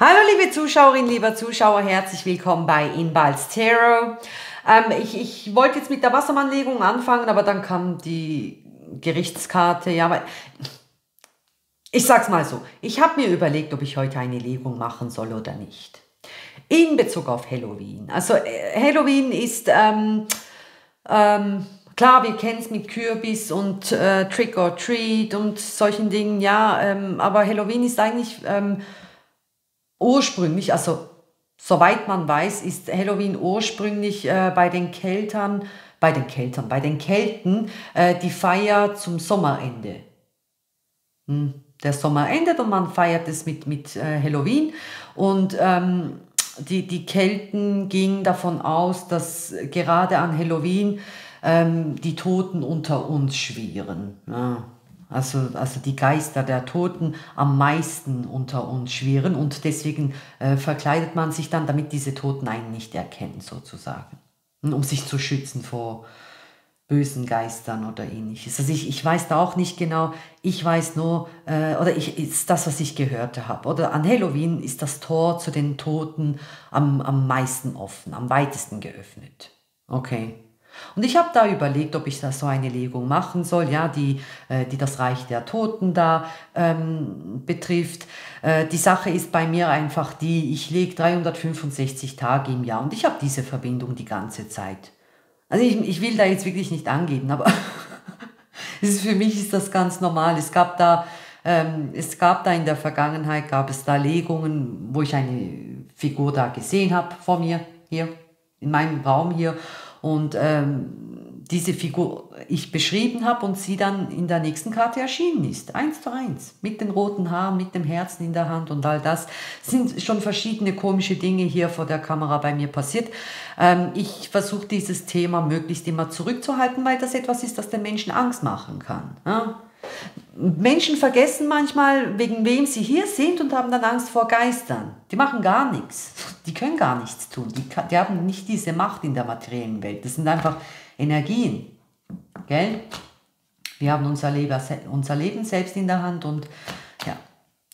Hallo liebe Zuschauerinnen, lieber Zuschauer, herzlich willkommen bei Inballs Tarot. Ähm, ich, ich wollte jetzt mit der Wassermannlegung anfangen, aber dann kam die Gerichtskarte. Ja, aber ich sag's mal so, ich habe mir überlegt, ob ich heute eine Legung machen soll oder nicht. In Bezug auf Halloween. Also äh, Halloween ist, ähm, ähm, klar, wir kennen es mit Kürbis und äh, Trick or Treat und solchen Dingen, ja, ähm, aber Halloween ist eigentlich ähm, ursprünglich, also soweit man weiß, ist Halloween ursprünglich äh, bei den Keltern, bei den Keltern, bei den Kelten äh, die Feier zum Sommerende. Hm. Der Sommer endet und man feiert es mit, mit äh, Halloween und ähm, die, die Kelten gingen davon aus, dass gerade an Halloween ähm, die Toten unter uns schwirren. Ja also, also die Geister der Toten am meisten unter uns schwirren und deswegen äh, verkleidet man sich dann, damit diese Toten einen nicht erkennen, sozusagen. Um sich zu schützen vor bösen Geistern oder ähnliches. Also ich, ich weiß da auch nicht genau, ich weiß nur, äh, oder ich, ist das, was ich gehört habe. Oder an Halloween ist das Tor zu den Toten am, am meisten offen, am weitesten geöffnet. Okay. Und ich habe da überlegt, ob ich da so eine Legung machen soll, ja, die, äh, die das Reich der Toten da ähm, betrifft. Äh, die Sache ist bei mir einfach die, ich lege 365 Tage im Jahr und ich habe diese Verbindung die ganze Zeit. Also ich, ich will da jetzt wirklich nicht angeben, aber ist, für mich ist das ganz normal. Es gab da ähm, es gab da in der Vergangenheit, gab es da Legungen, wo ich eine Figur da gesehen habe vor mir, hier, in meinem Raum hier und ähm, diese Figur ich beschrieben habe und sie dann in der nächsten Karte erschienen ist. Eins zu eins. Mit den roten Haaren, mit dem Herzen in der Hand und all das. Sind schon verschiedene komische Dinge hier vor der Kamera bei mir passiert. Ähm, ich versuche dieses Thema möglichst immer zurückzuhalten, weil das etwas ist, das den Menschen Angst machen kann. Ja? Menschen vergessen manchmal, wegen wem sie hier sind und haben dann Angst vor Geistern. Die machen gar nichts. Die können gar nichts tun. Die, die haben nicht diese Macht in der materiellen Welt. Das sind einfach Energien. Gell? Wir haben unser Leben, unser Leben selbst in der Hand und ja,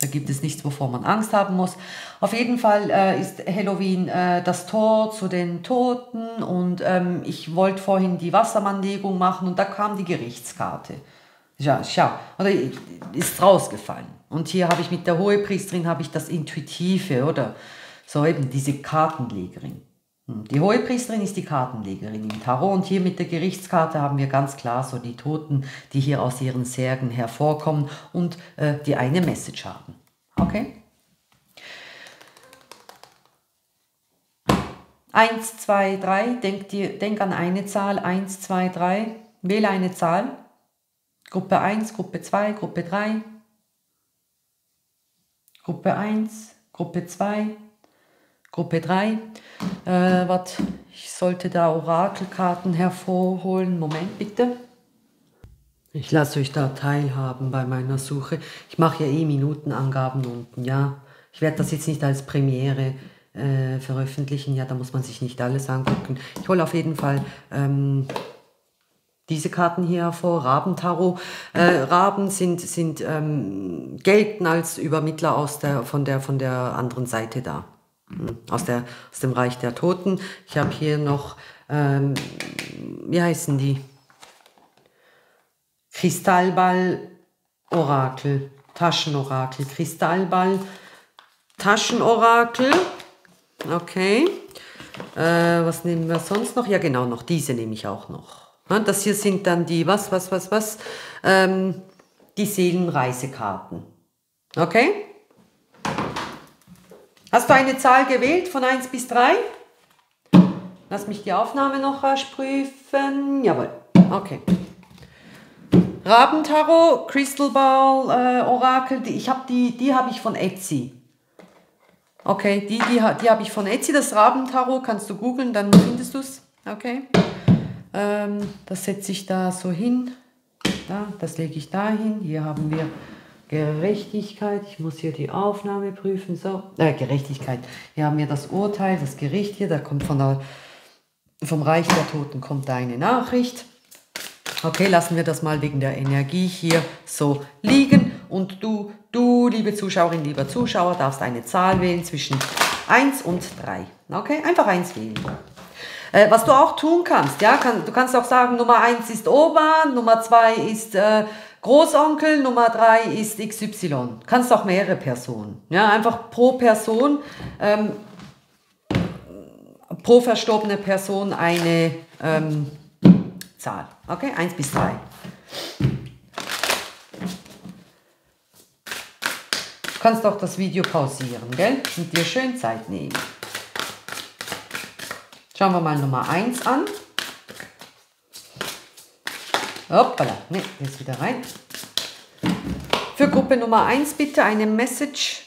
da gibt es nichts, wovor man Angst haben muss. Auf jeden Fall äh, ist Halloween äh, das Tor zu den Toten und ähm, ich wollte vorhin die Wassermannlegung machen und da kam die Gerichtskarte. Ja, schau, oder ist rausgefallen. Und hier habe ich mit der Hohepriesterin habe ich das Intuitive, oder? So eben diese Kartenlegerin. Hm, die Hohepriesterin ist die Kartenlegerin im Tarot und hier mit der Gerichtskarte haben wir ganz klar so die Toten, die hier aus ihren Särgen hervorkommen und äh, die eine Message haben. Okay? Eins, zwei, drei. Denk, dir, denk an eine Zahl. Eins, zwei, drei. Wähle eine Zahl. Gruppe 1, Gruppe 2, Gruppe 3, Gruppe 1, Gruppe 2, Gruppe 3. Äh, wat, ich sollte da Orakelkarten hervorholen. Moment bitte. Ich lasse euch da teilhaben bei meiner Suche. Ich mache ja eh Minutenangaben unten, ja. Ich werde das jetzt nicht als Premiere äh, veröffentlichen, ja, da muss man sich nicht alles angucken. Ich hole auf jeden Fall ähm, diese Karten hier hervor, Rabentarot. Äh, Raben sind, sind ähm, gelten als Übermittler aus der, von, der, von der anderen Seite da, hm, aus, der, aus dem Reich der Toten. Ich habe hier noch, ähm, wie heißen die? Kristallball, Orakel, Taschenorakel, Kristallball, Taschenorakel. Okay. Äh, was nehmen wir sonst noch? Ja, genau, noch diese nehme ich auch noch. Das hier sind dann die, was, was, was, was, ähm, die Seelenreisekarten. Okay? Hast du eine Zahl gewählt von 1 bis 3? Lass mich die Aufnahme noch rasch prüfen. Jawohl. Okay. Rabentarot, Crystal Ball, äh, Orakel, die, ich habe die, die habe ich von Etsy. Okay, die, die, die habe ich von Etsy. Das Rabentarot kannst du googeln, dann findest du es. Okay. Ähm, das setze ich da so hin. Da, das lege ich da hin. Hier haben wir Gerechtigkeit. Ich muss hier die Aufnahme prüfen. So, äh, Gerechtigkeit. Hier haben wir das Urteil, das Gericht hier. Da kommt von der, vom Reich der Toten kommt da eine Nachricht. Okay, lassen wir das mal wegen der Energie hier so liegen. Und du, du, liebe Zuschauerin, lieber Zuschauer, darfst eine Zahl wählen zwischen 1 und 3. Okay, einfach 1 wählen. Äh, was du auch tun kannst, ja, kann, du kannst auch sagen, Nummer 1 ist Oma, Nummer 2 ist äh, Großonkel, Nummer 3 ist XY. Kannst auch mehrere Personen. Ja, einfach pro Person, ähm, pro verstorbene Person eine ähm, Zahl. Okay, 1 bis 3. Du kannst auch das Video pausieren, gell? Und dir schön Zeit nehmen. Schauen wir mal Nummer 1 an. Hoppala, ne, jetzt wieder rein. Für Gruppe Nummer 1 bitte eine Message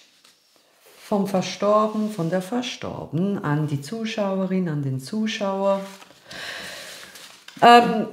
vom Verstorben, von der Verstorbenen an die Zuschauerin, an den Zuschauer. Ähm,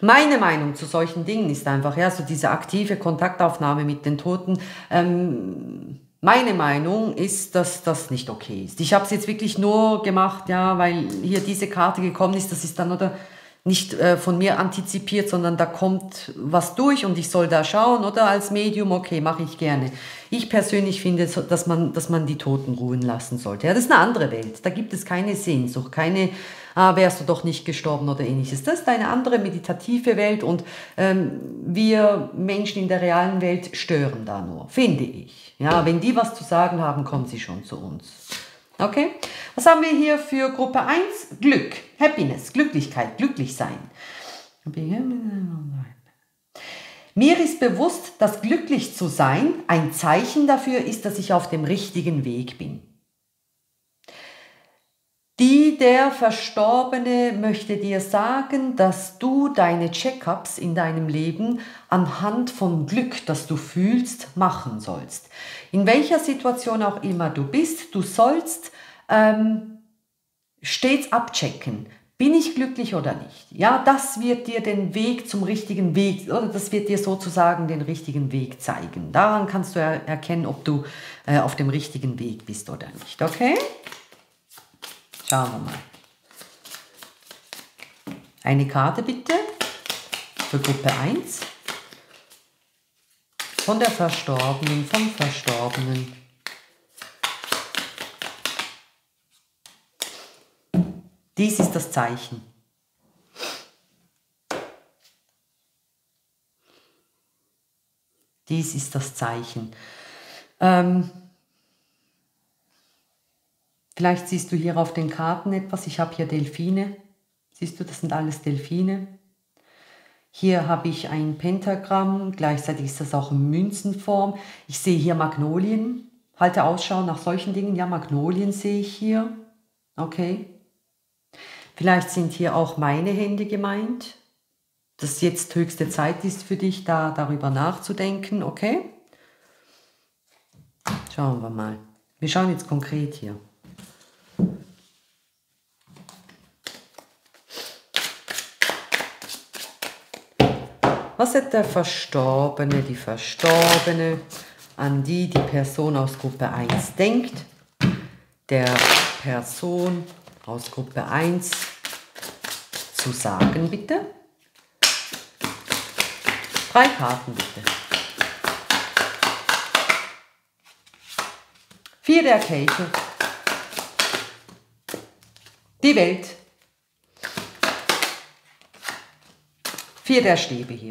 meine Meinung zu solchen Dingen ist einfach, ja, so diese aktive Kontaktaufnahme mit den Toten. Ähm, meine Meinung ist, dass das nicht okay ist. Ich habe es jetzt wirklich nur gemacht, ja, weil hier diese Karte gekommen ist. Das ist dann oder nicht äh, von mir antizipiert, sondern da kommt was durch und ich soll da schauen oder als Medium, okay, mache ich gerne. Ich persönlich finde, dass man, dass man die Toten ruhen lassen sollte. Ja, das ist eine andere Welt. Da gibt es keine Sehnsucht, keine, ah, wärst du doch nicht gestorben oder ähnliches. Das ist eine andere meditative Welt und ähm, wir Menschen in der realen Welt stören da nur, finde ich. Ja, wenn die was zu sagen haben, kommen sie schon zu uns. Okay? Was haben wir hier für Gruppe 1? Glück, Happiness, Glücklichkeit, glücklich sein. Mir ist bewusst, dass glücklich zu sein ein Zeichen dafür ist, dass ich auf dem richtigen Weg bin. Die der Verstorbene möchte dir sagen, dass du deine Checkups in deinem Leben anhand von Glück, das du fühlst, machen sollst. In welcher Situation auch immer du bist, du sollst ähm, stets abchecken. Bin ich glücklich oder nicht? Ja, das wird dir den Weg zum richtigen Weg, oder das wird dir sozusagen den richtigen Weg zeigen. Daran kannst du er erkennen, ob du äh, auf dem richtigen Weg bist oder nicht. Okay? Schauen wir mal. Eine Karte bitte für Gruppe 1. Von der Verstorbenen, vom Verstorbenen. Dies ist das Zeichen. Dies ist das Zeichen. Ähm, vielleicht siehst du hier auf den Karten etwas. Ich habe hier Delfine. Siehst du, das sind alles Delfine. Hier habe ich ein Pentagramm, gleichzeitig ist das auch in Münzenform. Ich sehe hier Magnolien. Halte Ausschau nach solchen Dingen. Ja, Magnolien sehe ich hier. Okay. Vielleicht sind hier auch meine Hände gemeint, dass jetzt höchste Zeit ist für dich, da darüber nachzudenken, okay? Schauen wir mal. Wir schauen jetzt konkret hier. Was hat der Verstorbene, die Verstorbene, an die die Person aus Gruppe 1 denkt? Der Person aus Gruppe 1 zu sagen, bitte? Drei Karten, bitte. Vier der Kelche. Die Welt. Vier der Stäbe hier.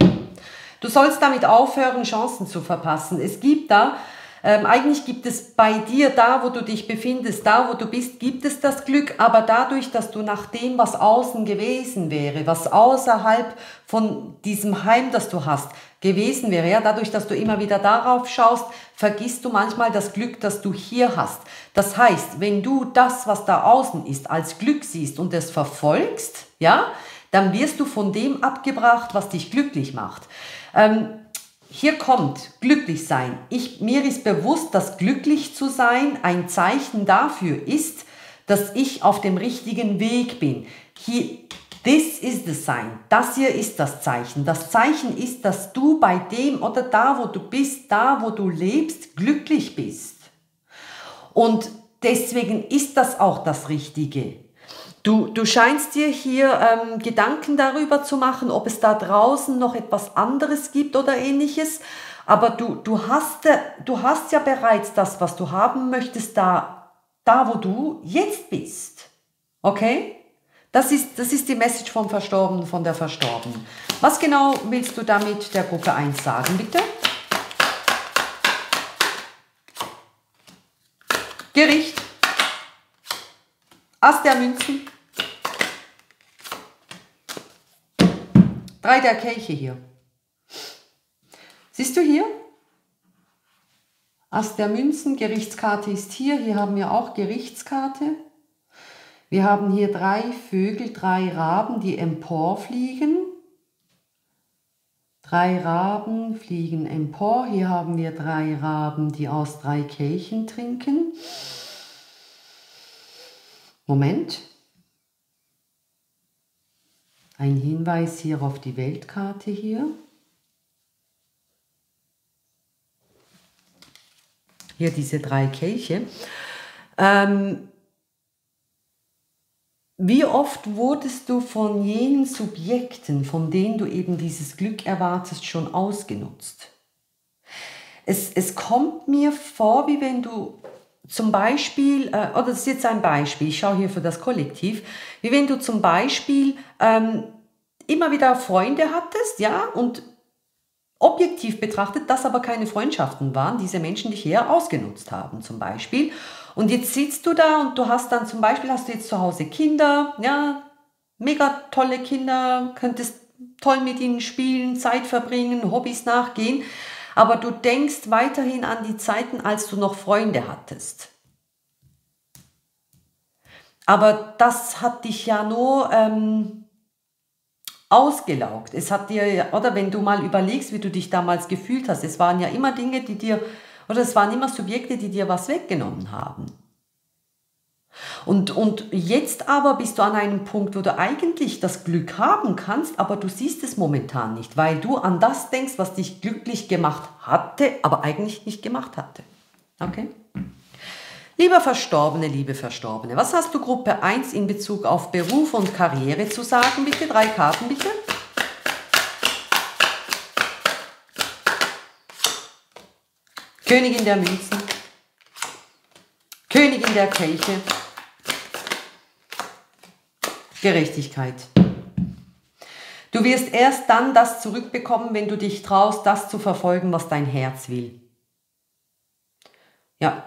Du sollst damit aufhören, Chancen zu verpassen. Es gibt da ähm, eigentlich gibt es bei dir, da wo du dich befindest, da wo du bist, gibt es das Glück, aber dadurch, dass du nach dem, was außen gewesen wäre, was außerhalb von diesem Heim, das du hast, gewesen wäre, ja, dadurch, dass du immer wieder darauf schaust, vergisst du manchmal das Glück, das du hier hast. Das heißt, wenn du das, was da außen ist, als Glück siehst und es verfolgst, ja, dann wirst du von dem abgebracht, was dich glücklich macht. Ähm, hier kommt glücklich sein. Ich, mir ist bewusst, dass glücklich zu sein ein Zeichen dafür ist, dass ich auf dem richtigen Weg bin. Hier, this is the sign. Das hier ist das Zeichen. Das Zeichen ist, dass du bei dem oder da, wo du bist, da, wo du lebst, glücklich bist. Und deswegen ist das auch das Richtige. Du, du scheinst dir hier ähm, Gedanken darüber zu machen, ob es da draußen noch etwas anderes gibt oder ähnliches. aber du, du, hast, äh, du hast ja bereits das, was du haben möchtest, da, da wo du jetzt bist. Okay? Das ist, das ist die Message vom Verstorbenen, von der Verstorbenen. Was genau willst du damit der Gruppe 1 sagen, bitte? Gericht. Ass der Münzen. Drei der Kelche hier. Siehst du hier? Ass der Münzen, Gerichtskarte ist hier. Hier haben wir auch Gerichtskarte. Wir haben hier drei Vögel, drei Raben, die emporfliegen. Drei Raben fliegen empor. Hier haben wir drei Raben, die aus drei Kelchen trinken. Moment. Ein Hinweis hier auf die Weltkarte hier. Hier diese drei Kelche. Ähm, wie oft wurdest du von jenen Subjekten, von denen du eben dieses Glück erwartest, schon ausgenutzt? Es, es kommt mir vor, wie wenn du zum Beispiel, äh, oder das ist jetzt ein Beispiel, ich schaue hier für das Kollektiv, wie wenn du zum Beispiel ähm, immer wieder Freunde hattest, ja, und objektiv betrachtet, das aber keine Freundschaften waren, diese Menschen dich eher ausgenutzt haben zum Beispiel. Und jetzt sitzt du da und du hast dann zum Beispiel, hast du jetzt zu Hause Kinder, ja, mega tolle Kinder, könntest toll mit ihnen spielen, Zeit verbringen, Hobbys nachgehen, aber du denkst weiterhin an die Zeiten, als du noch Freunde hattest. Aber das hat dich ja nur ähm, ausgelaugt. Es hat dir, oder wenn du mal überlegst, wie du dich damals gefühlt hast, es waren ja immer Dinge, die dir oder es waren immer Subjekte, die dir was weggenommen haben. Und, und jetzt aber bist du an einem Punkt, wo du eigentlich das Glück haben kannst, aber du siehst es momentan nicht, weil du an das denkst, was dich glücklich gemacht hatte, aber eigentlich nicht gemacht hatte. Okay? Lieber Verstorbene, liebe Verstorbene, was hast du Gruppe 1 in Bezug auf Beruf und Karriere zu sagen? Bitte, drei Karten bitte. Königin der Münzen, Königin der Kelche, Gerechtigkeit. Du wirst erst dann das zurückbekommen, wenn du dich traust, das zu verfolgen, was dein Herz will. Ja.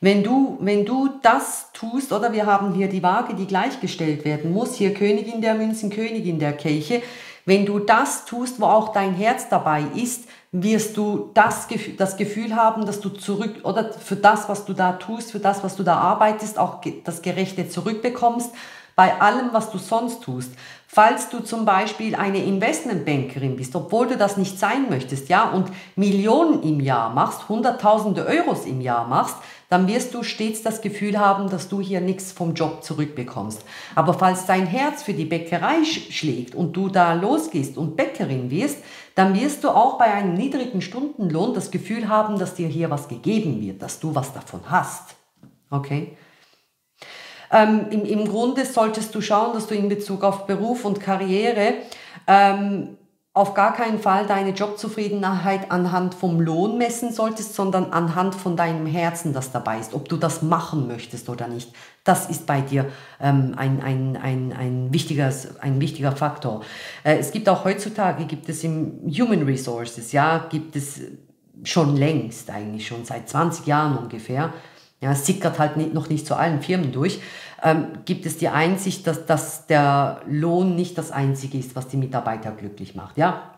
Wenn du, wenn du das tust, oder wir haben hier die Waage, die gleichgestellt werden muss, hier Königin der Münzen, Königin der Kelche, wenn du das tust, wo auch dein Herz dabei ist, wirst du das Gefühl, das Gefühl haben, dass du zurück oder für das, was du da tust, für das, was du da arbeitest, auch das Gerechte zurückbekommst bei allem, was du sonst tust. Falls du zum Beispiel eine Investmentbankerin bist, obwohl du das nicht sein möchtest, ja, und Millionen im Jahr machst, Hunderttausende Euros im Jahr machst, dann wirst du stets das Gefühl haben, dass du hier nichts vom Job zurückbekommst. Aber falls dein Herz für die Bäckerei schlägt und du da losgehst und Bäckerin wirst, dann wirst du auch bei einem niedrigen Stundenlohn das Gefühl haben, dass dir hier was gegeben wird, dass du was davon hast. Okay? Ähm, im, Im Grunde solltest du schauen, dass du in Bezug auf Beruf und Karriere ähm, auf gar keinen Fall deine Jobzufriedenheit anhand vom Lohn messen solltest, sondern anhand von deinem Herzen, das dabei ist, ob du das machen möchtest oder nicht. Das ist bei dir ähm, ein, ein, ein, ein, wichtiges, ein wichtiger Faktor. Äh, es gibt auch heutzutage, gibt es im Human Resources, ja, gibt es schon längst, eigentlich schon seit 20 Jahren ungefähr, ja, es sickert halt nicht, noch nicht zu allen Firmen durch, ähm, gibt es die Einsicht, dass, dass der Lohn nicht das Einzige ist, was die Mitarbeiter glücklich macht. Ja,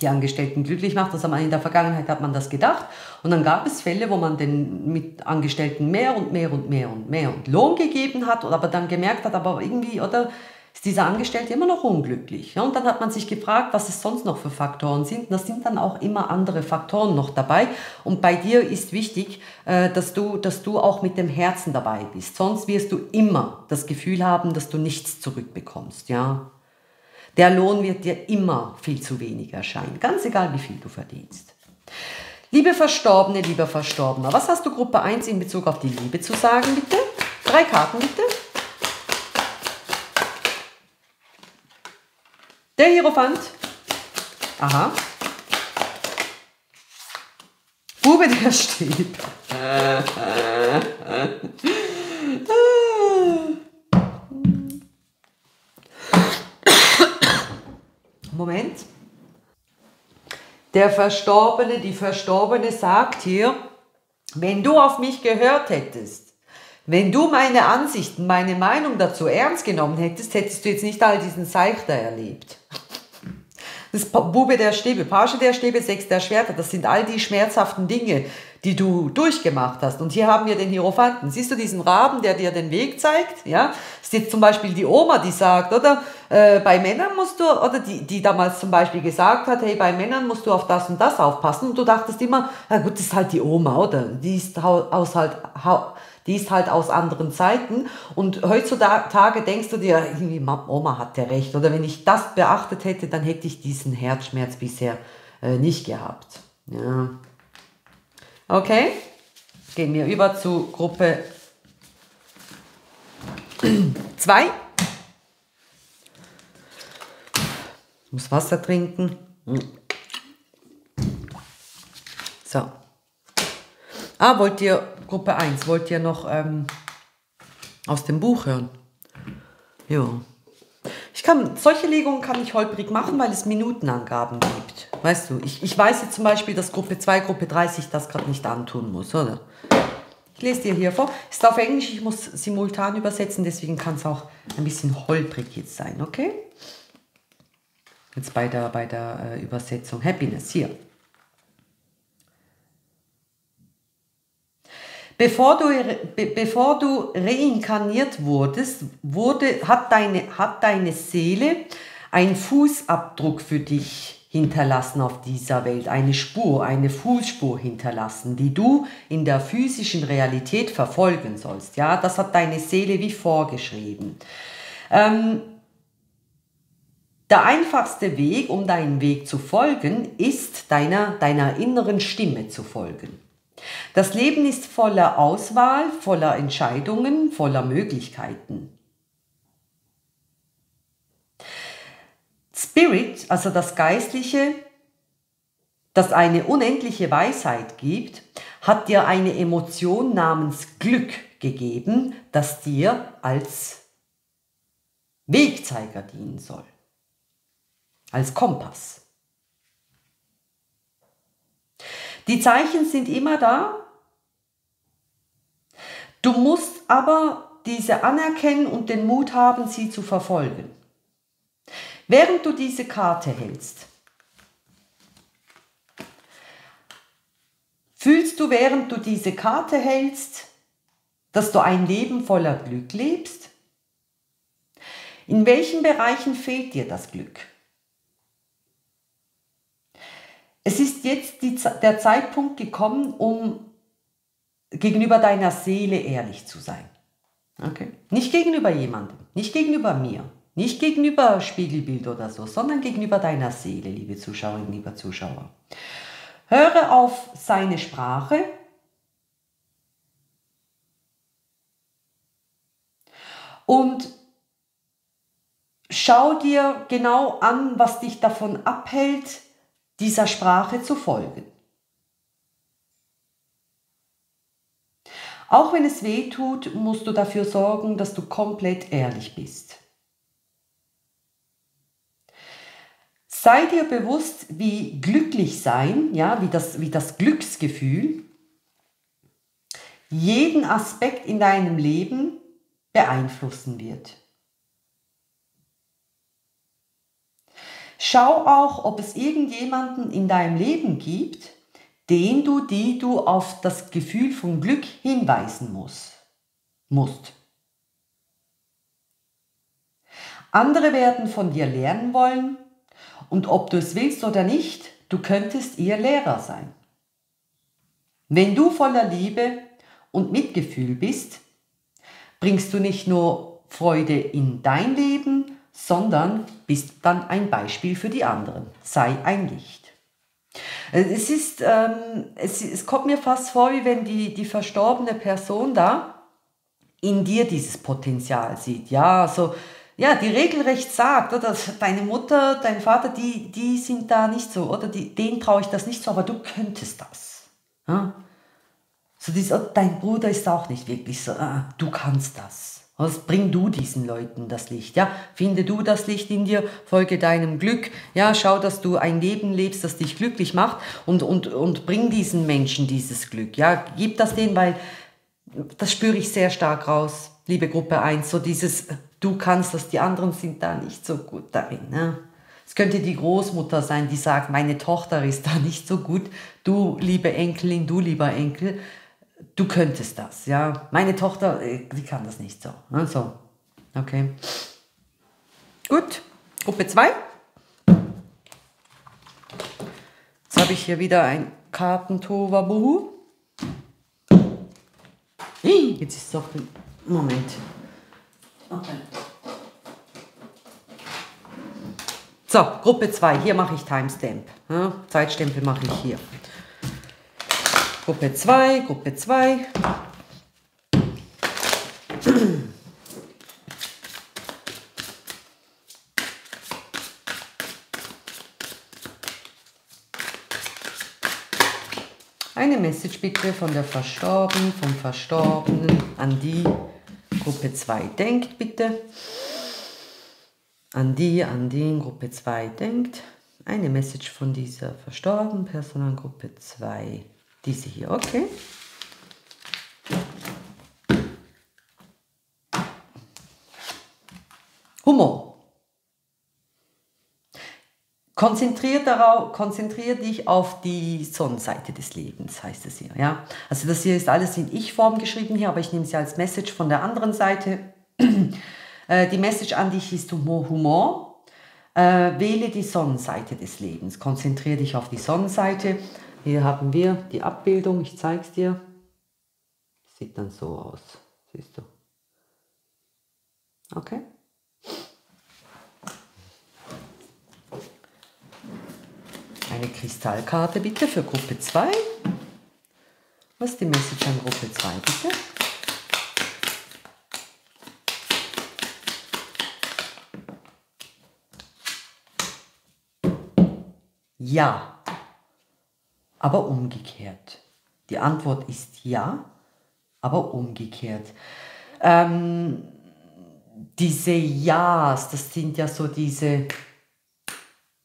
die Angestellten glücklich macht. Das hat man in der Vergangenheit hat man das gedacht. Und dann gab es Fälle, wo man den mit Angestellten mehr und mehr und mehr und mehr und Lohn gegeben hat, aber dann gemerkt hat, aber irgendwie, oder ist dieser Angestellte immer noch unglücklich. Ja, und dann hat man sich gefragt, was es sonst noch für Faktoren sind. Und das sind dann auch immer andere Faktoren noch dabei. Und bei dir ist wichtig, äh, dass du, dass du auch mit dem Herzen dabei bist. Sonst wirst du immer das Gefühl haben, dass du nichts zurückbekommst. Ja? Der Lohn wird dir immer viel zu wenig erscheinen, ganz egal wie viel du verdienst. Liebe Verstorbene, lieber Verstorbener, was hast du Gruppe 1 in Bezug auf die Liebe zu sagen, bitte? Drei Karten, bitte. Der Hierophant. Aha. Bube der Stäbe. Moment. Der Verstorbene, die Verstorbene sagt hier, wenn du auf mich gehört hättest, wenn du meine Ansichten, meine Meinung dazu ernst genommen hättest, hättest du jetzt nicht all diesen Seichter erlebt. Das Bube der Stäbe, Page der Stäbe, Sechs der Schwerter, das sind all die schmerzhaften Dinge, die du durchgemacht hast. Und hier haben wir den Hierophanten. Siehst du diesen Raben, der dir den Weg zeigt? Ja, ist jetzt zum Beispiel die Oma, die sagt, oder äh, bei Männern musst du, oder die, die damals zum Beispiel gesagt hat, hey, bei Männern musst du auf das und das aufpassen. Und du dachtest immer, na gut, das ist halt die Oma, oder? Die ist aus halt, die ist halt aus anderen Zeiten. Und heutzutage denkst du dir, irgendwie, Oma hat ja recht. Oder wenn ich das beachtet hätte, dann hätte ich diesen Herzschmerz bisher äh, nicht gehabt. Ja. Okay, gehen wir über zu Gruppe 2. Ich muss Wasser trinken. So. Ah, wollt ihr, Gruppe 1, wollt ihr noch ähm, aus dem Buch hören? Ja. Ich kann, solche Legungen kann ich holprig machen, weil es Minutenangaben gibt. Weißt du, ich, ich weiß jetzt zum Beispiel, dass Gruppe 2, Gruppe 3 sich das gerade nicht antun muss, oder? Ich lese dir hier vor. Ist auf Englisch, ich muss simultan übersetzen, deswegen kann es auch ein bisschen holprig jetzt sein, okay? Jetzt bei der, bei der äh, Übersetzung. Happiness, hier. Bevor du, be, bevor du reinkarniert wurdest, wurde, hat, deine, hat deine Seele einen Fußabdruck für dich hinterlassen auf dieser Welt, eine Spur, eine Fußspur hinterlassen, die du in der physischen Realität verfolgen sollst. Ja, das hat deine Seele wie vorgeschrieben. Ähm, der einfachste Weg, um deinen Weg zu folgen, ist deiner, deiner inneren Stimme zu folgen. Das Leben ist voller Auswahl, voller Entscheidungen, voller Möglichkeiten. Spirit, also das Geistliche, das eine unendliche Weisheit gibt, hat dir eine Emotion namens Glück gegeben, das dir als Wegzeiger dienen soll, als Kompass. Die Zeichen sind immer da. Du musst aber diese anerkennen und den Mut haben, sie zu verfolgen. Während du diese Karte hältst, fühlst du, während du diese Karte hältst, dass du ein Leben voller Glück lebst? In welchen Bereichen fehlt dir das Glück? Es ist jetzt die, der Zeitpunkt gekommen, um gegenüber deiner Seele ehrlich zu sein. Okay? Nicht gegenüber jemandem, nicht gegenüber mir, nicht gegenüber Spiegelbild oder so, sondern gegenüber deiner Seele, liebe Zuschauerinnen, lieber Zuschauer. Höre auf seine Sprache. Und schau dir genau an, was dich davon abhält, dieser Sprache zu folgen. Auch wenn es weh tut, musst du dafür sorgen, dass du komplett ehrlich bist. Sei dir bewusst, wie glücklich sein, ja, wie das, wie das Glücksgefühl jeden Aspekt in deinem Leben beeinflussen wird. Schau auch, ob es irgendjemanden in deinem Leben gibt, den du, die du auf das Gefühl von Glück hinweisen musst. musst. Andere werden von dir lernen wollen und ob du es willst oder nicht, du könntest ihr Lehrer sein. Wenn du voller Liebe und Mitgefühl bist, bringst du nicht nur Freude in dein Leben, sondern bist dann ein Beispiel für die anderen. Sei ein Licht. Es, ist, ähm, es, es kommt mir fast vor, wie wenn die, die verstorbene Person da in dir dieses Potenzial sieht. Ja, so, ja, die regelrecht sagt, oder deine Mutter, dein Vater, die, die sind da nicht so, oder die, denen traue ich das nicht so, aber du könntest das. Ja? So dieser, dein Bruder ist auch nicht wirklich so, ah, du kannst das. Was bring du diesen Leuten das Licht? Ja, finde du das Licht in dir, folge deinem Glück. Ja, schau, dass du ein Leben lebst, das dich glücklich macht und, und, und bring diesen Menschen dieses Glück. Ja, gib das denen, weil das spüre ich sehr stark raus, liebe Gruppe 1. So dieses, du kannst das, die anderen sind da nicht so gut darin. Ne? Es könnte die Großmutter sein, die sagt, meine Tochter ist da nicht so gut. Du, liebe Enkelin, du, lieber Enkel, du könntest das, ja. Meine Tochter, äh, die kann das nicht so. Ne? So, okay. Gut, Gruppe 2. Jetzt habe ich hier wieder ein Kartentowabuhu. Jetzt ist es doch... Moment. Okay. So, Gruppe 2, hier mache ich Timestamp. Ja, Zeitstempel mache ich hier. Gruppe 2, Gruppe 2. Eine Message bitte von der Verstorbenen, vom Verstorbenen an die Gruppe 2. Denkt bitte. An die, an den Gruppe 2 denkt. Eine Message von dieser verstorbenen Person an Gruppe 2. Diese hier, okay. Humor. Konzentrier, konzentrier dich auf die Sonnenseite des Lebens, heißt es hier. Ja? Also das hier ist alles in Ich-Form geschrieben hier, aber ich nehme ja als Message von der anderen Seite. Äh, die Message an dich ist Humor. Humor. Äh, wähle die Sonnenseite des Lebens. Konzentriere dich auf die Sonnenseite. Hier haben wir die Abbildung, ich zeige es dir. Sieht dann so aus, siehst du. Okay. Eine Kristallkarte bitte für Gruppe 2. Was ist die Message an Gruppe 2 bitte? Ja aber umgekehrt. Die Antwort ist ja, aber umgekehrt. Ähm, diese Ja's, das sind ja so diese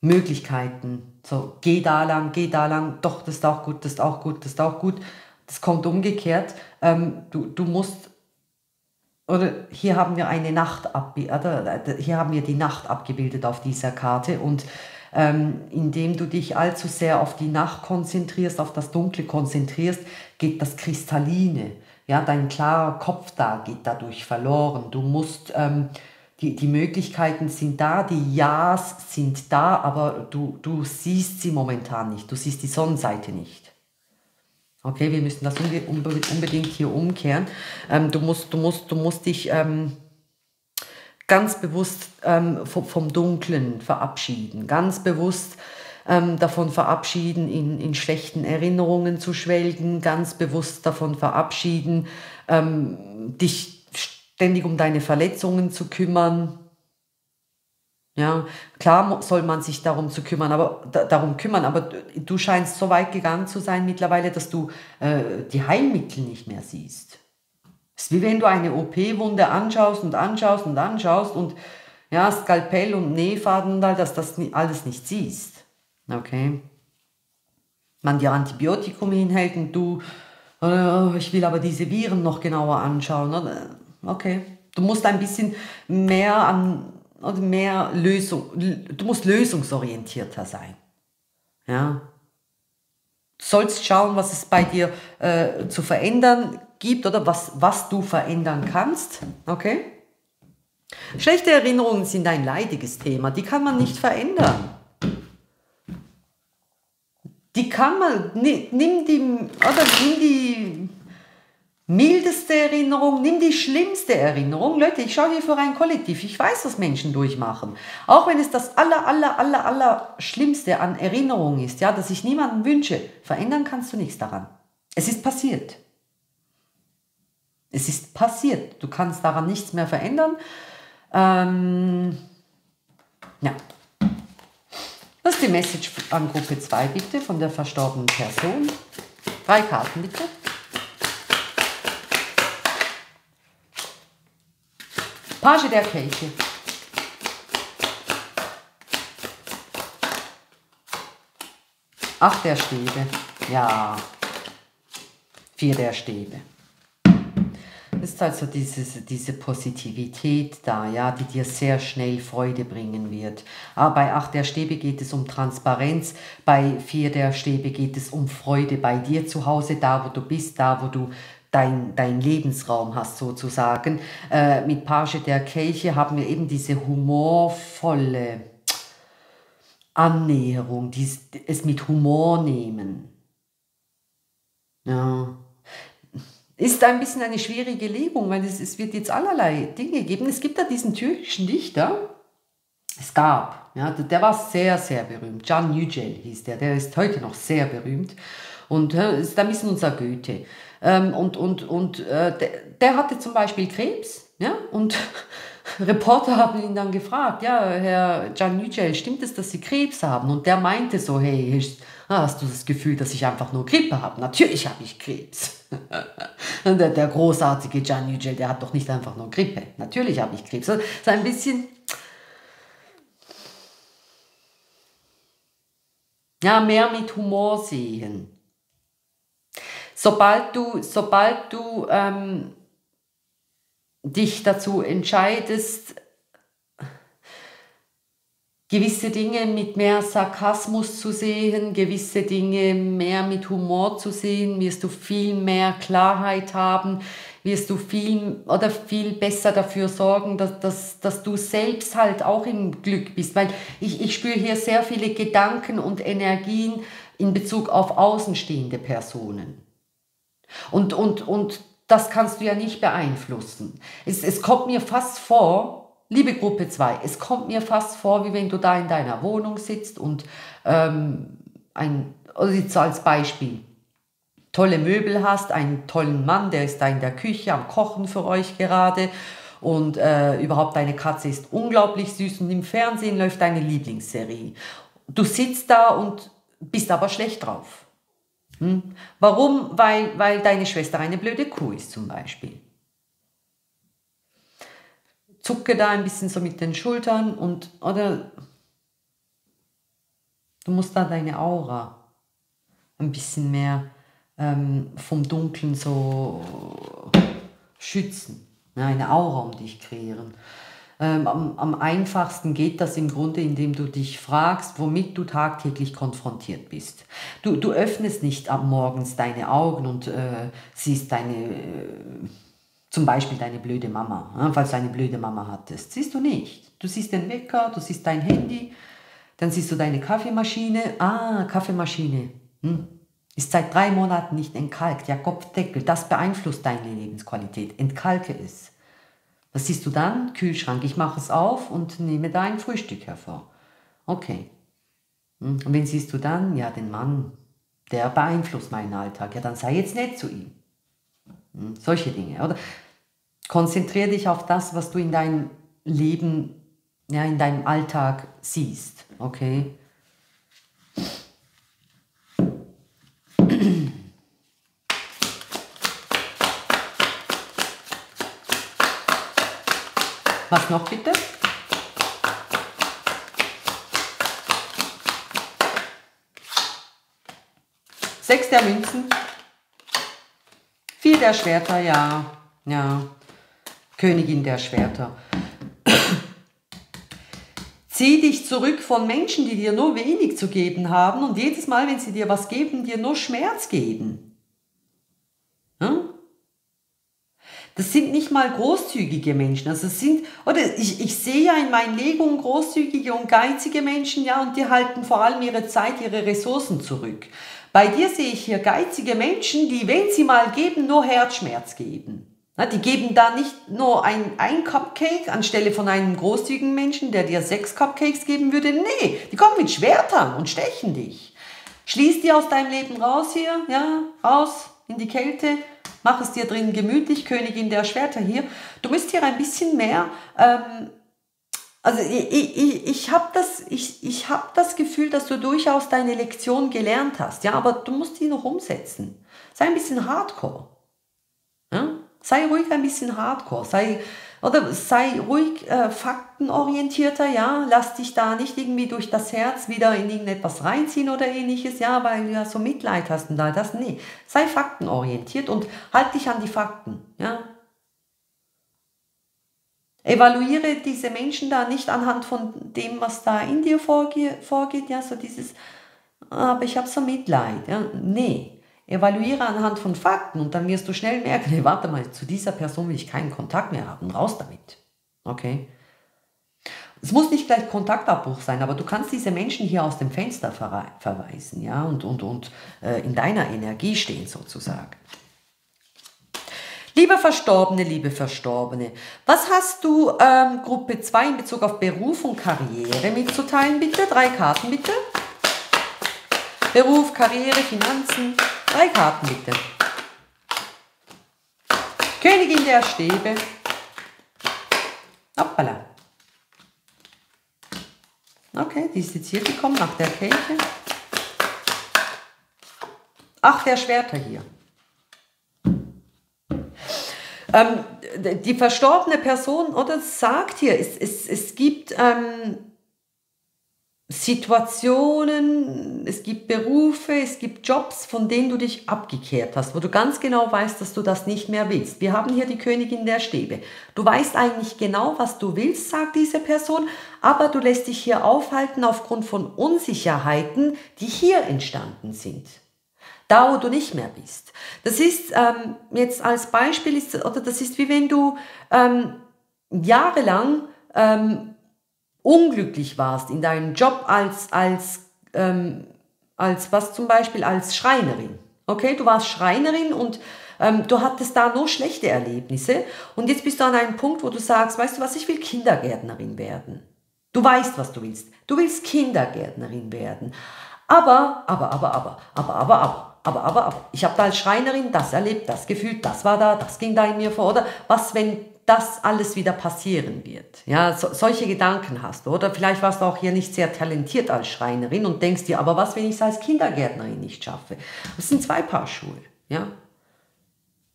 Möglichkeiten. So, geh da lang, geh da lang, doch, das ist auch gut, das ist auch gut, das ist auch gut. Das kommt umgekehrt. Ähm, du, du musst, oder hier haben wir eine Nacht, hier haben wir die Nacht abgebildet auf dieser Karte und ähm, indem du dich allzu sehr auf die Nacht konzentrierst, auf das Dunkle konzentrierst, geht das Kristalline. Ja, dein klarer Kopf da geht dadurch verloren. Du musst, ähm, die, die Möglichkeiten sind da, die Ja's sind da, aber du, du siehst sie momentan nicht. Du siehst die Sonnenseite nicht. Okay, wir müssen das unbedingt hier umkehren. Ähm, du, musst, du, musst, du musst dich ähm, ganz bewusst ähm, vom, Dunklen verabschieden, ganz bewusst ähm, davon verabschieden, in, in schlechten Erinnerungen zu schwelgen, ganz bewusst davon verabschieden, ähm, dich ständig um deine Verletzungen zu kümmern. Ja, klar soll man sich darum zu kümmern, aber darum kümmern, aber du scheinst so weit gegangen zu sein mittlerweile, dass du äh, die Heilmittel nicht mehr siehst. Es ist wie wenn du eine OP-Wunde anschaust und anschaust und anschaust und ja, Skalpell und Nähfaden, dass das alles nicht siehst. Okay? Man dir Antibiotikum hinhält und du, oh, ich will aber diese Viren noch genauer anschauen. Okay. Du musst ein bisschen mehr an, oder mehr Lösung, du musst lösungsorientierter sein. Ja. Du sollst schauen, was es bei dir äh, zu verändern gibt oder was, was du verändern kannst. Okay? Schlechte Erinnerungen sind ein leidiges Thema, die kann man nicht verändern. Die kann man, nimm die, oder nimm die mildeste Erinnerung, nimm die schlimmste Erinnerung. Leute, ich schaue hier für ein Kollektiv, ich weiß, was Menschen durchmachen. Auch wenn es das aller, aller, aller, aller Schlimmste an Erinnerung ist, ja, dass ich niemanden wünsche, verändern kannst du nichts daran. Es ist passiert. Es ist passiert. Du kannst daran nichts mehr verändern. Ähm, ja. Was ist die Message an Gruppe 2 bitte von der verstorbenen Person? Drei Karten, bitte. Page der Kelche. Acht der Stäbe. Ja. Vier der Stäbe. Ist also diese, diese Positivität da, ja, die dir sehr schnell Freude bringen wird. Aber bei acht der Stäbe geht es um Transparenz, bei vier der Stäbe geht es um Freude bei dir zu Hause, da wo du bist, da wo du dein, dein Lebensraum hast sozusagen. Äh, mit Page der Kelche haben wir eben diese humorvolle Annäherung, dies, es mit Humor nehmen. Ja. Ist ein bisschen eine schwierige Legung, weil es, es wird jetzt allerlei Dinge geben. Es gibt da diesen türkischen Dichter, es gab, ja, der war sehr, sehr berühmt. Can Yücel hieß der, der ist heute noch sehr berühmt und äh, ist ein bisschen unser Goethe. Ähm, und und, und äh, der, der, hatte zum Beispiel Krebs, ja, und Reporter haben ihn dann gefragt, ja, Herr Can Yücel, stimmt es, dass Sie Krebs haben? Und der meinte so, hey, hast du das Gefühl, dass ich einfach nur Grippe habe? Natürlich habe ich Krebs. Der, der großartige Can Yücel, der hat doch nicht einfach nur Grippe. Natürlich habe ich Krebs. Ist ein bisschen... Ja, mehr mit Humor sehen sobald du, sobald du ähm, dich dazu entscheidest, gewisse Dinge mit mehr Sarkasmus zu sehen, gewisse Dinge mehr mit Humor zu sehen, wirst du viel mehr Klarheit haben, wirst du viel oder viel besser dafür sorgen, dass, dass, dass du selbst halt auch im Glück bist. Weil ich, ich spüre hier sehr viele Gedanken und Energien in Bezug auf außenstehende Personen. Und, und, und das kannst du ja nicht beeinflussen. Es, es kommt mir fast vor, liebe Gruppe 2, es kommt mir fast vor, wie wenn du da in deiner Wohnung sitzt und ähm, ein, also jetzt als Beispiel, tolle Möbel hast, einen tollen Mann, der ist da in der Küche am Kochen für euch gerade und äh, überhaupt deine Katze ist unglaublich süß und im Fernsehen läuft deine Lieblingsserie. Du sitzt da und bist aber schlecht drauf. Hm? Warum? Weil, weil deine Schwester eine blöde Kuh ist zum Beispiel. Zucke da ein bisschen so mit den Schultern und oder du musst da deine Aura ein bisschen mehr ähm, vom Dunkeln so schützen. Ja, eine Aura um dich kreieren. Ähm, am, am, einfachsten geht das im Grunde, indem du dich fragst, womit du tagtäglich konfrontiert bist. Du, du öffnest nicht ab morgens deine Augen und äh, siehst deine, äh, zum Beispiel deine blöde Mama, falls du eine blöde Mama hattest. Siehst du nicht. Du siehst den Wecker, du siehst dein Handy, dann siehst du deine Kaffeemaschine. Ah, Kaffeemaschine. Hm. Ist seit drei Monaten nicht entkalkt. Ja, Kopfdeckel, das beeinflusst deine Lebensqualität. Entkalke es. Was siehst du dann? Kühlschrank. Ich mache es auf und nehme da ein Frühstück hervor. Okay. Hm, und wen siehst du dann? Ja, den Mann. Der beeinflusst meinen Alltag. Ja, dann sei jetzt nett zu ihm. Hm, solche Dinge. Oder konzentriere dich auf das, was du in deinem Leben, ja, in deinem Alltag siehst. Okay? Was noch bitte? Sechs der Münzen. Vier der Schwerter, ja. Ja. Königin der Schwerter. Zieh dich zurück von Menschen, die dir nur wenig zu geben haben und jedes Mal, wenn sie dir was geben, dir nur Schmerz geben. Hm? Das sind nicht mal großzügige Menschen. Also sind, oder ich, ich sehe ja in meinen Legungen großzügige und geizige Menschen, ja, und die halten vor allem ihre Zeit, ihre Ressourcen zurück. Bei dir sehe ich hier geizige Menschen, die, wenn sie mal geben, nur Herzschmerz geben. Die geben da nicht nur ein, ein Cupcake anstelle von einem großzügigen Menschen, der dir sechs Cupcakes geben würde. Nee, die kommen mit Schwertern und stechen dich. Schließ die aus deinem Leben raus hier, ja, raus in die Kälte mach es dir drin gemütlich, Königin der Schwerter hier. Du musst hier ein bisschen mehr ähm, Also ich, ich, ich habe das, ich, ich hab das Gefühl, dass du durchaus deine Lektion gelernt hast, ja, aber du musst die noch umsetzen. Sei ein bisschen hardcore. Ja? Sei ruhig ein bisschen hardcore. Sei, oder sei ruhig äh, faktenorientierter, ja. Lass dich da nicht irgendwie durch das Herz wieder in irgendetwas reinziehen oder ähnliches, ja, weil du ja so Mitleid hast und da das. Nee. Sei faktenorientiert und halt dich an die Fakten, ja. Evaluiere diese Menschen da nicht anhand von dem, was da in dir vorgeht, vorgeht ja, so dieses, aber ich habe so Mitleid. Ja. Nee, evaluiere anhand von Fakten und dann wirst du schnell merken, nee, warte mal, zu dieser Person will ich keinen Kontakt mehr haben, raus damit. Okay? Es muss nicht gleich Kontaktabbruch sein, aber du kannst diese Menschen hier aus dem Fenster verweisen, ja, und, und, und äh, in deiner Energie stehen sozusagen. Liebe Verstorbene, liebe Verstorbene, was hast du ähm, Gruppe 2 in Bezug auf Beruf und Karriere mitzuteilen, bitte? Drei Karten, bitte. Beruf, Karriere, Finanzen. Drei Karten, bitte. Königin der Stäbe. Hoppala. Okay, die ist jetzt hier gekommen nach der Kelche. Ach, der Schwerter hier. Ähm, die verstorbene Person oder sagt hier, es, es, es gibt ähm, Situationen, es gibt Berufe, es gibt Jobs, von denen du dich abgekehrt hast, wo du ganz genau weißt, dass du das nicht mehr willst. Wir haben hier die Königin der Stäbe. Du weißt eigentlich genau, was du willst, sagt diese Person, aber du lässt dich hier aufhalten aufgrund von Unsicherheiten, die hier entstanden sind da wo du nicht mehr bist. Das ist ähm, jetzt als Beispiel, ist, oder das ist wie wenn du ähm, jahrelang ähm, unglücklich warst in deinem Job als, als, ähm, als was zum Beispiel als Schreinerin. Okay, du warst Schreinerin und ähm, du hattest da nur schlechte Erlebnisse und jetzt bist du an einem Punkt, wo du sagst, weißt du was, ich will Kindergärtnerin werden. Du weißt, was du willst. Du willst Kindergärtnerin werden. Aber, aber, aber, aber, aber, aber, aber, aber, aber, aber, ich habe da als Schreinerin das erlebt, das gefühlt, das war da, das ging da in mir vor, oder was, wenn das alles wieder passieren wird? Ja, so, solche Gedanken hast du, oder vielleicht warst du auch hier nicht sehr talentiert als Schreinerin und denkst dir, aber was, wenn ich es als Kindergärtnerin nicht schaffe? Das sind zwei Paar Schuhe, ja.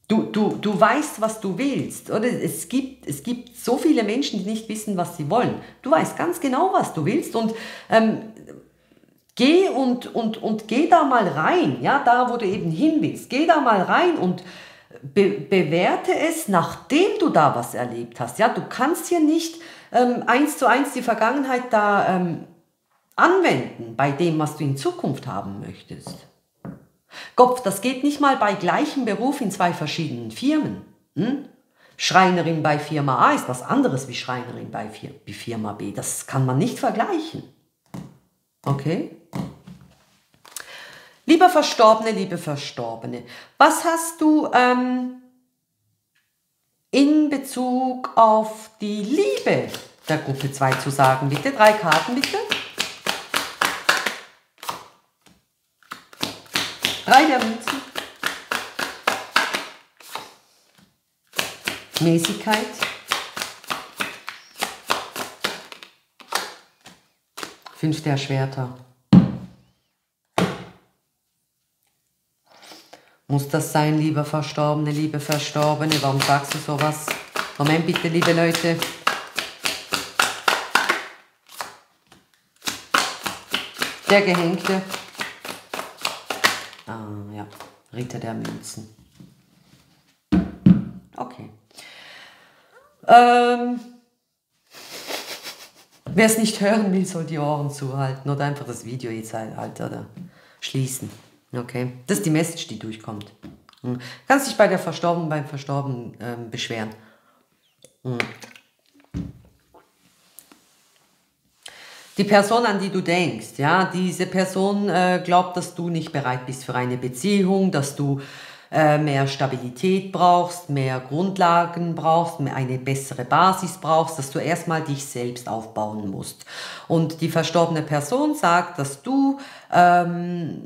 Du, du, du weißt, was du willst. Oder es gibt, es gibt so viele Menschen, die nicht wissen, was sie wollen. Du weißt ganz genau, was du willst. Und ähm, Geh und, und, und geh da mal rein, ja, da wo du eben hin willst. Geh da mal rein und be bewerte es, nachdem du da was erlebt hast. Ja, du kannst hier nicht ähm, eins zu eins die Vergangenheit da ähm, anwenden bei dem, was du in Zukunft haben möchtest. Kopf, das geht nicht mal bei gleichem Beruf in zwei verschiedenen Firmen. Hm? Schreinerin bei Firma A ist was anderes wie Schreinerin bei Firma B. Das kann man nicht vergleichen. Okay? Lieber Verstorbene, liebe Verstorbene, was hast du ähm, in Bezug auf die Liebe der Gruppe 2 zu sagen? Bitte, drei Karten bitte. Drei der Münzen. Mäßigkeit. Fünf der Schwerter. Muss das sein, lieber Verstorbene, liebe Verstorbene? Warum sagst du sowas? Moment bitte, liebe Leute. Der Gehängte. Ah, ja. Ritter der Münzen. Okay. Ähm, Wer es nicht hören will, soll die Ohren zuhalten oder einfach das Video jetzt halt oder schließen. Okay, das ist die Message, die durchkommt. Hm. Kannst dich bei der Verstorbenen, beim Verstorbenen ähm, beschweren. Hm. Die Person, an die du denkst, ja, diese Person äh, glaubt, dass du nicht bereit bist für eine Beziehung, dass du äh, mehr Stabilität brauchst, mehr Grundlagen brauchst, mehr eine bessere Basis brauchst, dass du erstmal dich selbst aufbauen musst. Und die verstorbene Person sagt, dass du ähm,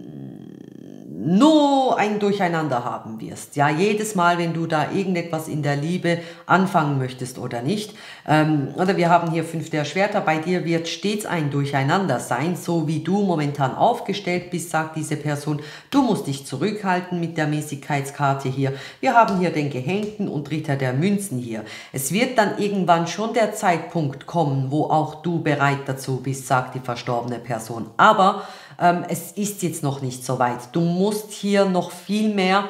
nur ein Durcheinander haben wirst. Ja, jedes Mal, wenn du da irgendetwas in der Liebe anfangen möchtest oder nicht. Ähm, oder wir haben hier fünf der Schwerter. Bei dir wird stets ein Durcheinander sein, so wie du momentan aufgestellt bist, sagt diese Person. Du musst dich zurückhalten mit der Mäßigkeitskarte hier. Wir haben hier den Gehängten und Ritter der Münzen hier. Es wird dann irgendwann schon der Zeitpunkt kommen, wo auch du bereit dazu bist, sagt die verstorbene Person. Aber ähm, es ist jetzt noch nicht so weit. Du musst hier noch viel mehr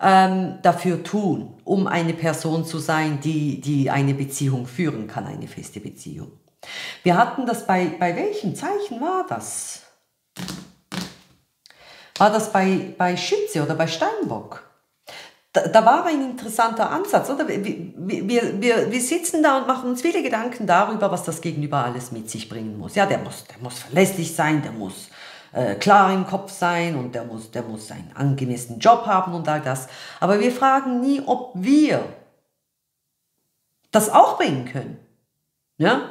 ähm, dafür tun, um eine Person zu sein, die, die eine Beziehung führen kann, eine feste Beziehung. Wir hatten das bei, bei welchem Zeichen war das? War das bei, bei Schütze oder bei Steinbock? Da, da war ein interessanter Ansatz, oder? Wir, wir, wir, sitzen da und machen uns viele Gedanken darüber, was das Gegenüber alles mit sich bringen muss. Ja, der muss, der muss verlässlich sein, der muss äh, klar im Kopf sein und der muss, der muss einen angemessenen Job haben und all das. Aber wir fragen nie, ob wir das auch bringen können. Ja?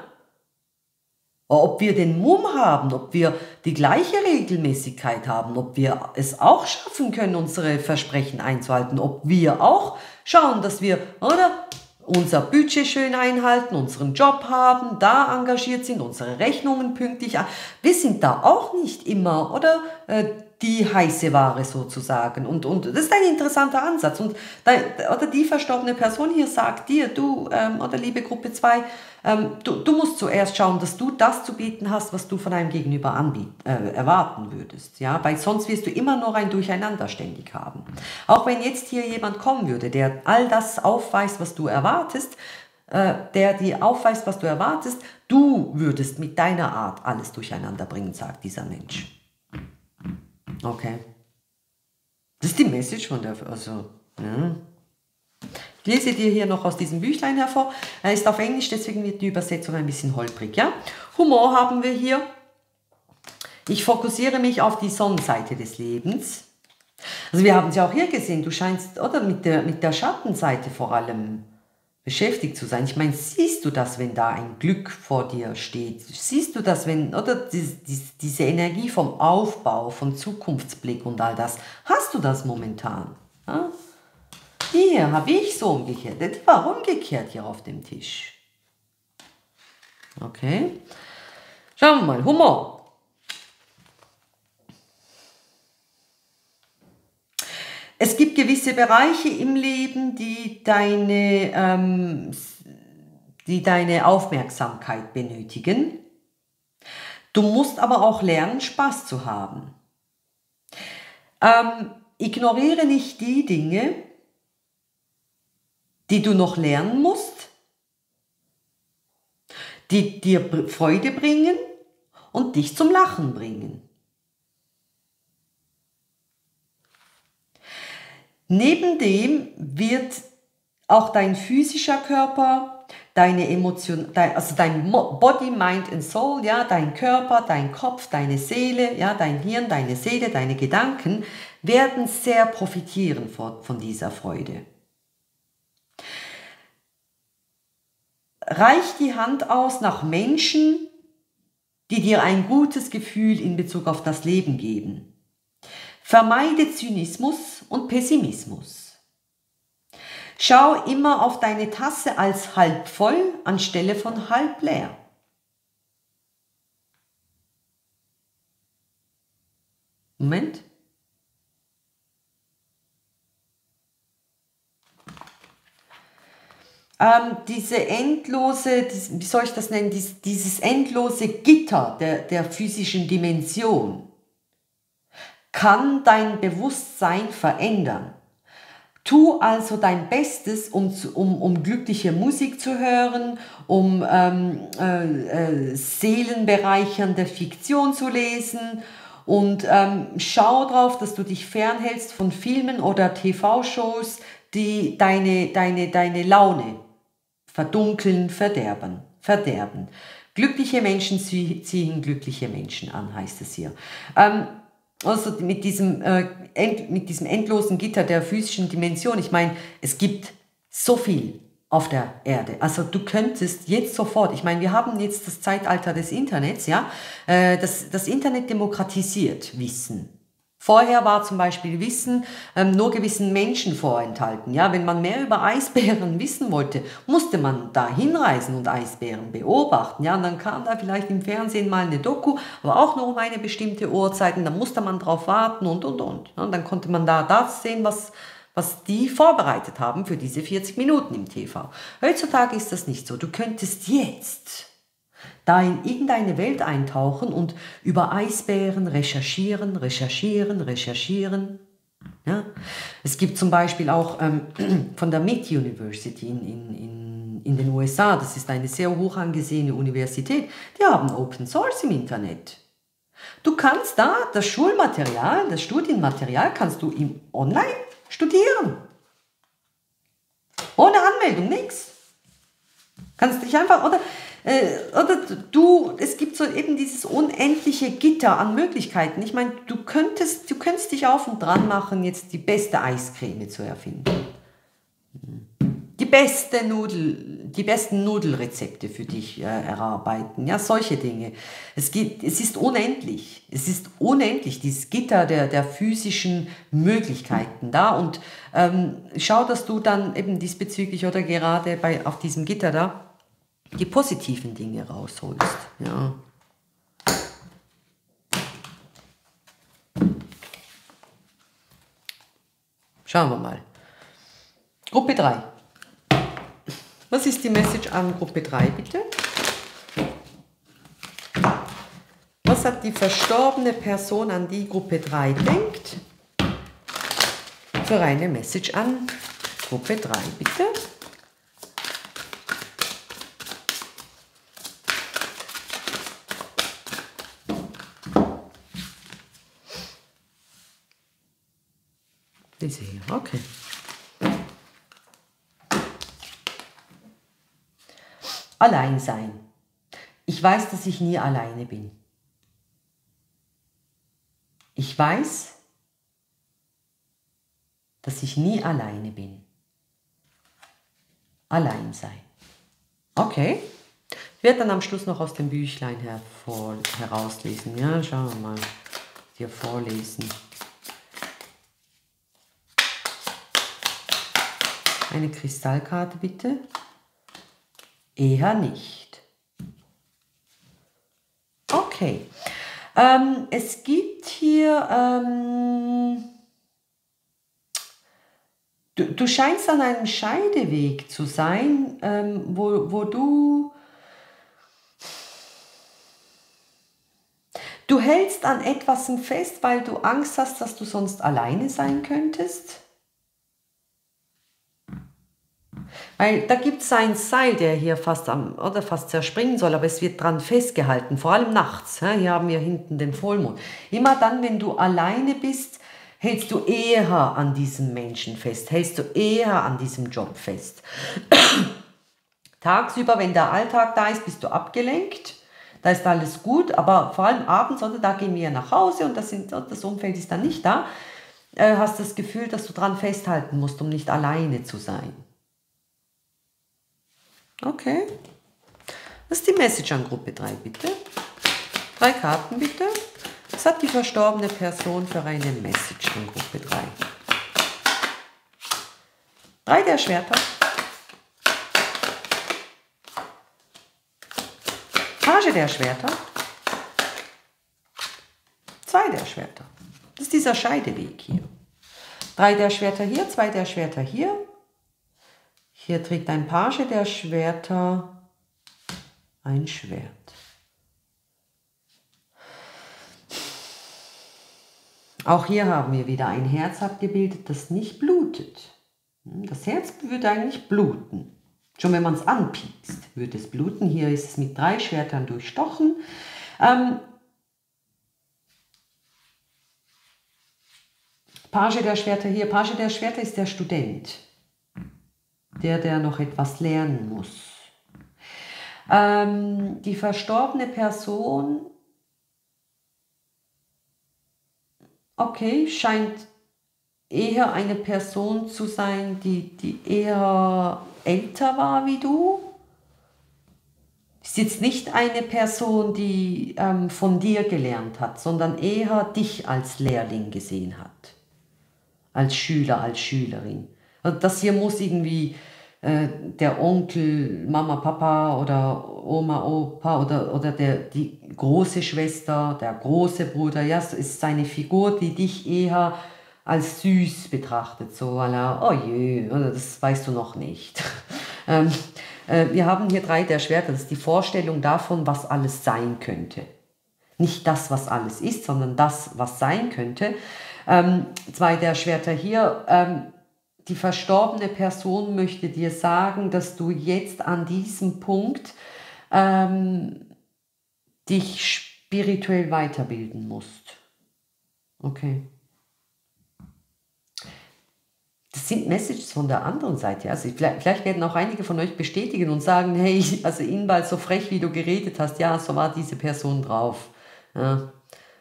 Ob wir den Mumm haben, ob wir die gleiche Regelmäßigkeit haben, ob wir es auch schaffen können, unsere Versprechen einzuhalten, ob wir auch schauen, dass wir, oder? Unser Budget schön einhalten, unseren Job haben, da engagiert sind, unsere Rechnungen pünktlich. Wir sind da auch nicht immer, oder? Die heiße Ware sozusagen. Und, und das ist ein interessanter Ansatz. Und da, oder die verstorbene Person hier sagt dir, du, ähm, oder liebe Gruppe 2, ähm, du, du musst zuerst schauen, dass du das zu bieten hast, was du von einem Gegenüber anbieten, äh, erwarten würdest. Ja? Weil sonst wirst du immer noch ein Durcheinander ständig haben. Auch wenn jetzt hier jemand kommen würde, der all das aufweist, was du erwartest, äh, der dir aufweist, was du erwartest, du würdest mit deiner Art alles durcheinander bringen, sagt dieser Mensch. Okay. Das ist die Message von der, also, ja. Ich lese dir hier noch aus diesem Büchlein hervor. Er ist auf Englisch, deswegen wird die Übersetzung ein bisschen holprig. Ja? Humor haben wir hier. Ich fokussiere mich auf die Sonnenseite des Lebens. Also wir haben es ja auch hier gesehen, du scheinst oder mit der, mit der Schattenseite vor allem beschäftigt zu sein. Ich meine, siehst du das, wenn da ein Glück vor dir steht? Siehst du das, wenn, oder diese, diese Energie vom Aufbau, vom Zukunftsblick und all das, hast du das momentan? Ja? Hier habe ich so umgekehrt. Das war umgekehrt hier auf dem Tisch. Okay. Schauen wir mal. Humor. Es gibt gewisse Bereiche im Leben, die deine, ähm, die deine Aufmerksamkeit benötigen. Du musst aber auch lernen, Spaß zu haben. Ähm, ignoriere nicht die Dinge, die du noch lernen musst, die dir Freude bringen und dich zum Lachen bringen. Neben dem wird auch dein physischer Körper, deine Emotion, dein, also dein Body, Mind and Soul, ja, dein Körper, dein Kopf, deine Seele, ja, dein Hirn, deine Seele, deine Gedanken werden sehr profitieren von, von dieser Freude. Reich die Hand aus nach Menschen, die dir ein gutes Gefühl in Bezug auf das Leben geben. Vermeide Zynismus und Pessimismus. Schau immer auf deine Tasse als halb voll anstelle von halb leer. Moment. ähm, diese endlose, wie soll ich das nennen, dieses, endlose Gitter der, der physischen Dimension kann dein Bewusstsein verändern. Tu also dein Bestes, um, um, um glückliche Musik zu hören, um ähm, äh, äh, seelenbereichernde Fiktion zu lesen und ähm, schau darauf, dass du dich fernhältst von Filmen oder TV-Shows, die deine, deine, deine Laune verdunkeln, verderben, verderben. Glückliche Menschen ziehen glückliche Menschen an, heißt es hier. Ähm, also mit diesem, äh, end, mit diesem endlosen Gitter der physischen Dimension, ich meine, es gibt so viel auf der Erde. Also du könntest jetzt sofort, ich meine, wir haben jetzt das Zeitalter des Internets, ja, äh, das, das Internet demokratisiert Wissen Vorher war zum Beispiel Wissen ähm, nur gewissen Menschen vorenthalten. Ja, wenn man mehr über Eisbären wissen wollte, musste man da hinreisen und Eisbären beobachten. Ja, und dann kam da vielleicht im Fernsehen mal eine Doku, aber auch nur um eine bestimmte Uhrzeit. Und dann musste man drauf warten und und und. Ja, und dann konnte man da das sehen, was was die vorbereitet haben für diese 40 Minuten im TV. Heutzutage ist das nicht so. Du könntest jetzt da in irgendeine Welt eintauchen und über Eisbären recherchieren, recherchieren, recherchieren. Ja? Es gibt zum Beispiel auch ähm, von der Met University in, in, in, in den USA, das ist eine sehr hoch angesehene Universität, die haben Open Source im Internet. Du kannst da das Schulmaterial, das Studienmaterial kannst du im Online studieren. Ohne Anmeldung, nichts. Kannst dich einfach, oder äh, oder du, es gibt so eben dieses unendliche Gitter an Möglichkeiten. Ich meine, du könntest, du könntest dich auf und dran machen, jetzt die beste Eiscreme zu erfinden. Die beste Nudel, die besten Nudelrezepte für dich äh, erarbeiten. Ja, solche Dinge. Es gibt, es ist unendlich. Es ist unendlich, dieses Gitter der, der physischen Möglichkeiten da. Und ähm, schau, dass du dann eben diesbezüglich oder gerade bei, auf diesem Gitter da die positiven Dinge rausholst. Ja. Schauen wir mal. Gruppe 3. Was ist die Message an Gruppe 3, bitte? Was hat die verstorbene Person, an die Gruppe 3 denkt, für eine Message an Gruppe 3, bitte? Diese hier, okay. Allein sein. Ich weiß, dass ich nie alleine bin. Ich weiß, dass ich nie alleine bin. Allein sein. Okay. Ich werde dann am Schluss noch aus dem Büchlein hervor, herauslesen. Ja, schauen wir mal. Dir vorlesen. Eine Kristallkarte bitte. Eher nicht. Okay. Ähm, es gibt hier... Ähm, du, du scheinst an einem Scheideweg zu sein, ähm, wo, wo du... Du hältst an etwas fest, weil du Angst hast, dass du sonst alleine sein könntest. Weil da gibt es ein Seil, der hier fast am, oder fast zerspringen soll, aber es wird dran festgehalten, vor allem nachts. Hier haben wir hinten den Vollmond. Immer dann, wenn du alleine bist, hältst du eher an diesem Menschen fest, hältst du eher an diesem Job fest. Tagsüber, wenn der Alltag da ist, bist du abgelenkt. Da ist alles gut, aber vor allem abends, oder da gehen wir nach Hause und das, sind, das Umfeld ist dann nicht da, äh, hast das Gefühl, dass du dran festhalten musst, um nicht alleine zu sein. Okay. Das ist die Message an Gruppe 3, bitte. Drei Karten, bitte. Was hat die verstorbene Person für eine Message an Gruppe 3? Drei der Schwerter. Page der Schwerter. Zwei der Schwerter. Das ist dieser Scheideweg hier. Drei der Schwerter hier, zwei der Schwerter hier, hier trägt ein Page der Schwerter ein Schwert. Auch hier haben wir wieder ein Herz abgebildet, das nicht blutet. Das Herz würde eigentlich bluten. Schon wenn man es anpiekst, würde es bluten. Hier ist es mit drei Schwertern durchstochen. Ähm, Page der Schwerter hier. Page der Schwerter ist der Student der, der noch etwas lernen muss. Ähm, die verstorbene Person, okay, scheint eher eine Person zu sein, die, die eher älter war wie du, ist jetzt nicht eine Person, die ähm, von dir gelernt hat, sondern eher dich als Lehrling gesehen hat. Als Schüler, als Schülerin. Also das hier muss irgendwie äh, der Onkel, Mama, Papa oder Oma, Opa oder, oder der, die große Schwester, der große Bruder, ja, es ist eine Figur, die dich eher als süß betrachtet, so, la, oh je, das weißt du noch nicht. ähm, äh, wir haben hier drei der Schwerter, das ist die Vorstellung davon, was alles sein könnte. Nicht das, was alles ist, sondern das, was sein könnte. Ähm, zwei der Schwerter hier, ähm, die verstorbene Person möchte dir sagen, dass du jetzt an diesem Punkt ähm, dich spirituell weiterbilden musst. Okay. Das sind Messages von der anderen Seite. Also vielleicht, vielleicht, werden auch einige von euch bestätigen und sagen, hey, also Inbal, so frech wie du geredet hast, ja, so war diese Person drauf. Ja,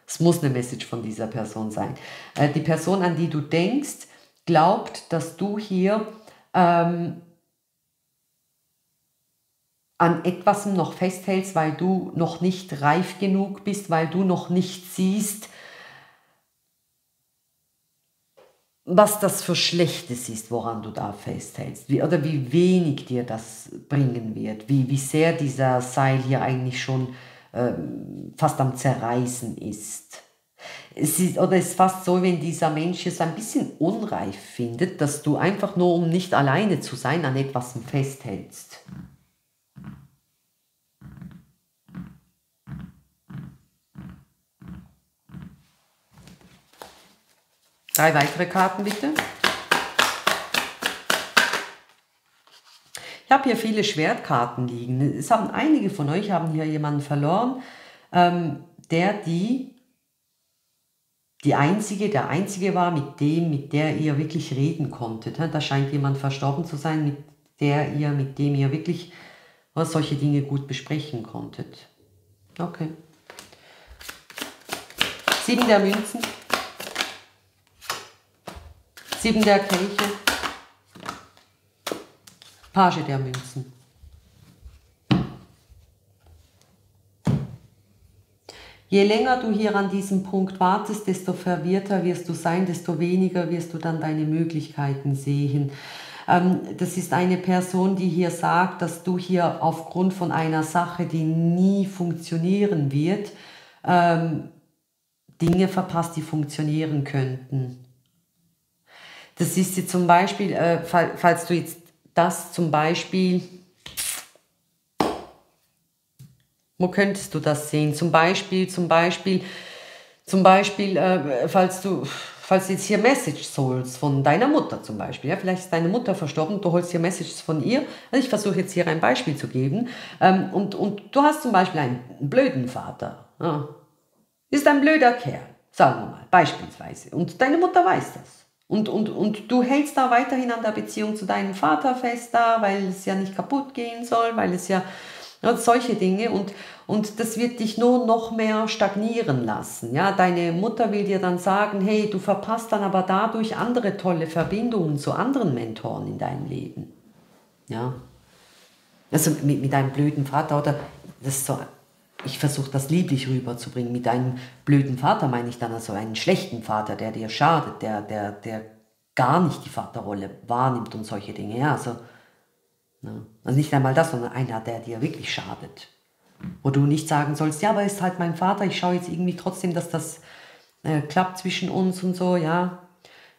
es muss eine Message von dieser Person sein. Äh, die Person, an die du denkst, glaubt, dass du hier ähm, an etwas noch festhältst, weil du noch nicht reif genug bist, weil du noch nicht siehst, was das für Schlechtes ist, woran du da festhältst, wie, oder wie wenig dir das bringen wird, wie, wie sehr dieser Seil hier eigentlich schon ähm, fast am Zerreißen ist. Es ist, oder es ist fast so, wenn dieser Mensch es ein bisschen unreif findet, dass du einfach nur, um nicht alleine zu sein, an etwas festhältst. Drei weitere Karten bitte. Ich habe hier viele Schwertkarten liegen. Es haben einige von euch haben hier jemanden verloren, ähm, der die die einzige, der einzige war, mit dem, mit der ihr wirklich reden konntet. Da scheint jemand verstorben zu sein, mit der ihr, mit dem ihr wirklich solche Dinge gut besprechen konntet. Okay. Sieben der Münzen. Sieben der Kelche. Page der Münzen. Je länger du hier an diesem Punkt wartest, desto verwirrter wirst du sein, desto weniger wirst du dann deine Möglichkeiten sehen. Ähm, das ist eine Person, die hier sagt, dass du hier aufgrund von einer Sache, die nie funktionieren wird, ähm, Dinge verpasst, die funktionieren könnten. Das ist jetzt zum Beispiel, äh, falls du jetzt das zum Beispiel Wo könntest du das sehen? Zum Beispiel, zum Beispiel, zum Beispiel, äh, falls du, falls jetzt hier Messages holst von deiner Mutter zum Beispiel, ja, vielleicht ist deine Mutter verstorben, du holst hier Messages von ihr. Also ich versuche jetzt hier ein Beispiel zu geben. Ähm, und, und du hast zum Beispiel einen blöden Vater. Ja. Ist ein blöder Kerl, sagen wir mal, beispielsweise. Und deine Mutter weiß das. Und, und, und du hältst da weiterhin an der Beziehung zu deinem Vater fest da, weil es ja nicht kaputt gehen soll, weil es ja ja, solche Dinge und, und das wird dich nur noch mehr stagnieren lassen. Ja, deine Mutter will dir dann sagen, hey, du verpasst dann aber dadurch andere tolle Verbindungen zu anderen Mentoren in deinem Leben. Ja. Also mit, mit einem blöden Vater oder das so, ich versuche das lieblich rüberzubringen. Mit einem blöden Vater meine ich dann also einen schlechten Vater, der dir schadet, der, der, der gar nicht die Vaterrolle wahrnimmt und solche Dinge. Ja, also? Also nicht einmal das, sondern einer, der dir wirklich schadet. Wo du nicht sagen sollst, ja, aber er ist halt mein Vater, ich schaue jetzt irgendwie trotzdem, dass das äh, klappt zwischen uns und so, ja.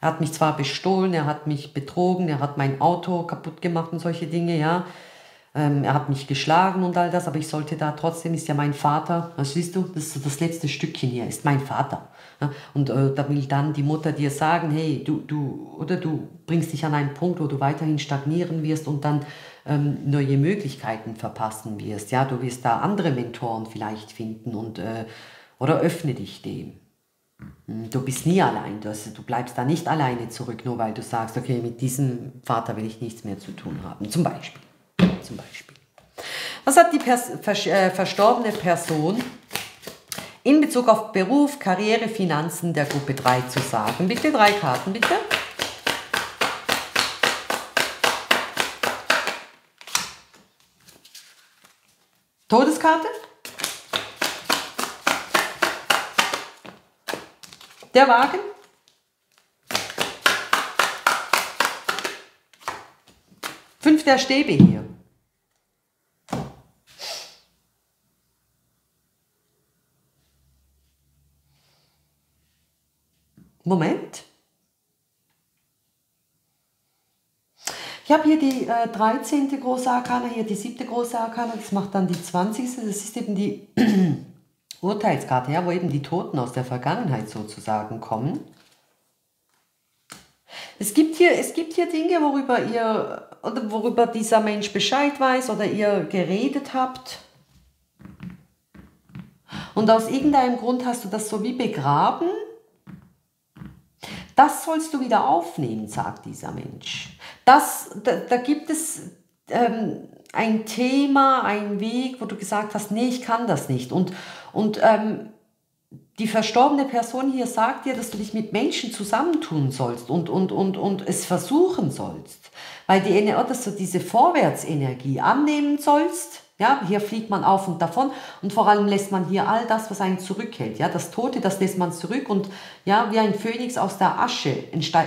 Er hat mich zwar bestohlen, er hat mich betrogen, er hat mein Auto kaputt gemacht und solche Dinge, ja. Ähm, er hat mich geschlagen und all das, aber ich sollte da trotzdem, ist ja mein Vater, das siehst du, das ist das letzte Stückchen hier, ist mein Vater. Ja? Und äh, da will dann die Mutter dir sagen, hey, du, du, oder du bringst dich an einen Punkt, wo du weiterhin stagnieren wirst und dann ähm, neue Möglichkeiten verpassen wirst. Ja, du wirst da andere Mentoren vielleicht finden und äh, oder öffne dich dem. Hm, du bist nie allein, du, du bleibst da nicht alleine zurück, nur weil du sagst, okay, mit diesem Vater will ich nichts mehr zu tun haben. Zum Beispiel. Zum Beispiel. Was hat die Pers vers äh, verstorbene Person in Bezug auf Beruf, Karriere, Finanzen der Gruppe 3 zu sagen? Bitte drei Karten, bitte. Todeskarte. Der Wagen. Fünf der Stäbe hier. Moment. Ich habe hier die äh, 13. große Arkana, hier die 7. große Arkana, das macht dann die 20. Das ist eben die Urteilskarte, ja, wo eben die Toten aus der Vergangenheit sozusagen kommen. Es gibt hier, es gibt hier Dinge, worüber ihr oder worüber dieser Mensch Bescheid weiß oder ihr geredet habt. Und aus irgendeinem Grund hast du das so wie begraben das sollst du wieder aufnehmen, sagt dieser Mensch. Das, da, da gibt es ähm, ein Thema, einen Weg, wo du gesagt hast, nee, ich kann das nicht. Und, und ähm, die verstorbene Person hier sagt dir, dass du dich mit Menschen zusammentun sollst und, und, und, und es versuchen sollst. Weil die, dass du diese Vorwärtsenergie annehmen sollst ja, hier fliegt man auf und davon und vor allem lässt man hier all das, was einen zurückhält. Ja, das Tote, das lässt man zurück und ja, wie ein Phönix aus der Asche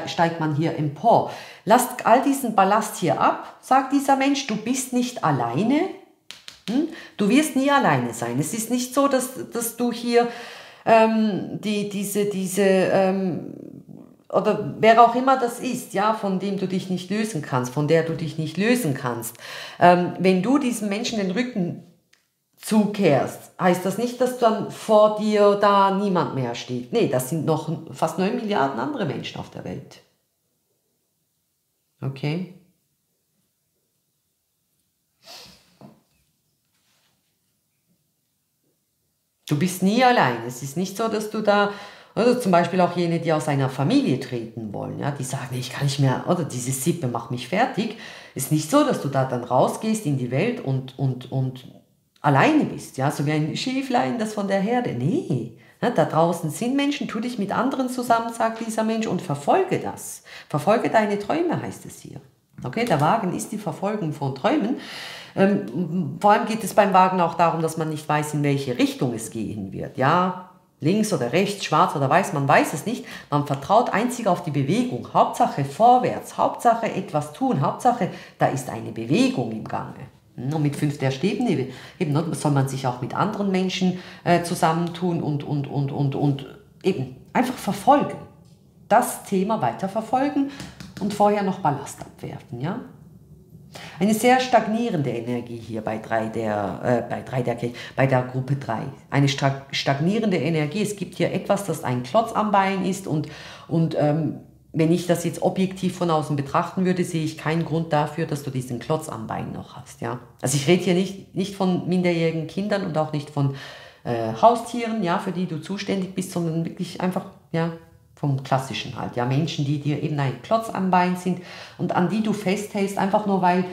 steigt man hier empor. Lasst all diesen Ballast hier ab, sagt dieser Mensch, du bist nicht alleine. Hm? Du wirst nie alleine sein. Es ist nicht so, dass, dass du hier ähm, die, diese, diese ähm, oder wer auch immer das ist, ja, von dem du dich nicht lösen kannst, von der du dich nicht lösen kannst, ähm, wenn du diesem Menschen den Rücken zukehrst, heißt das nicht, dass dann vor dir da niemand mehr steht. Nee, das sind noch fast 9 Milliarden andere Menschen auf der Welt. Okay? Du bist nie allein. Es ist nicht so, dass du da oder zum Beispiel auch jene, die aus einer Familie treten wollen, ja, die sagen, ich kann nicht mehr, oder diese Sippe macht mich fertig. Ist nicht so, dass du da dann rausgehst in die Welt und, und, und alleine bist, ja, so wie ein Schäflein, das von der Herde. Nee, ja, da draußen sind Menschen, tu dich mit anderen zusammen, sagt dieser Mensch, und verfolge das. Verfolge deine Träume, heißt es hier. Okay, der Wagen ist die Verfolgung von Träumen. Ähm, vor allem geht es beim Wagen auch darum, dass man nicht weiß, in welche Richtung es gehen wird. Ja, links oder rechts, schwarz oder weiß, man weiß es nicht. Man vertraut einzig auf die Bewegung. Hauptsache vorwärts, Hauptsache etwas tun, Hauptsache da ist eine Bewegung im Gange. Hm, und mit fünf der Stäben eben, ne, soll man sich auch mit anderen Menschen äh, zusammentun und, und, und, und, und eben einfach verfolgen. Das Thema weiter verfolgen und vorher noch Ballast abwerfen, ja? Eine sehr stagnierende Energie hier bei drei der, äh, bei drei der bei der Gruppe 3. Eine stagnierende Energie. Es gibt hier etwas, das ein Klotz am Bein ist und, und ähm, wenn ich das jetzt objektiv von außen betrachten würde, sehe ich keinen Grund dafür, dass du diesen Klotz am Bein noch hast. Ja? Also ich rede hier nicht, nicht von minderjährigen Kindern und auch nicht von äh, Haustieren, ja, für die du zuständig bist, sondern wirklich einfach ja, vom Klassischen halt. Ja, Menschen, die dir eben ein Klotz am Bein sind und an die du festhältst, einfach nur weil,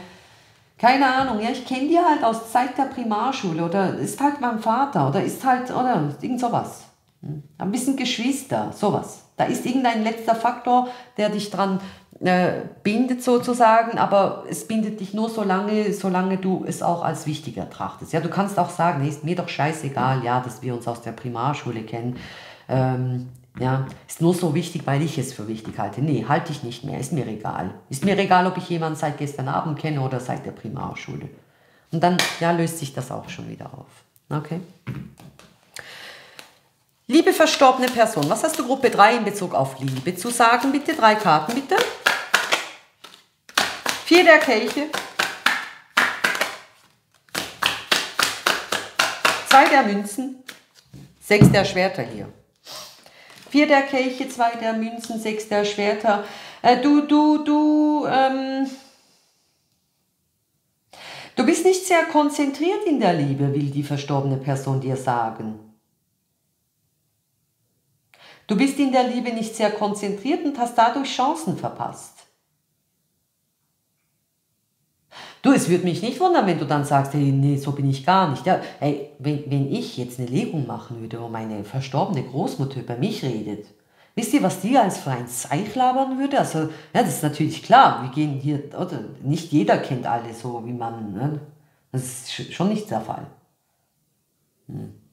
keine Ahnung, ja, ich kenne die halt aus Zeit der Primarschule oder ist halt mein Vater oder ist halt, oder irgend sowas. Hm? Ein bisschen Geschwister, sowas. Da ist irgendein letzter Faktor, der dich dran äh, bindet sozusagen, aber es bindet dich nur so lange, solange du es auch als wichtig ertrachtest. Ja, du kannst auch sagen, nee, ist mir doch scheißegal, ja, dass wir uns aus der Primarschule kennen. Ähm, ja, ist nur so wichtig, weil ich es für wichtig halte. Nee, halte ich nicht mehr, ist mir egal. Ist mir egal, ob ich jemanden seit gestern Abend kenne oder seit der Primarschule. Und dann ja, löst sich das auch schon wieder auf. Okay? Liebe verstorbene Person, was hast du Gruppe 3 in Bezug auf Liebe zu sagen? Bitte drei Karten, bitte. Vier der Kelche. Zwei der Münzen. Sechs der Schwerter hier. Vier der Kelche, zwei der Münzen, sechs der Schwerter. Äh, du, du, du, ähm, du bist nicht sehr konzentriert in der Liebe, will die verstorbene Person dir sagen. Du bist in der Liebe nicht sehr konzentriert und hast dadurch Chancen verpasst. Du, es würde mich nicht wundern, wenn du dann sagst, hey, nee, so bin ich gar nicht. Ja, hey, wenn, wenn ich jetzt eine Legung machen würde, wo meine verstorbene Großmutter über mich redet, wisst ihr, was die als für ein Zeich labern würde? Also, ja, das ist natürlich klar, wir gehen hier, oder nicht jeder kennt alle so, wie man, ne? das ist schon nicht der Fall.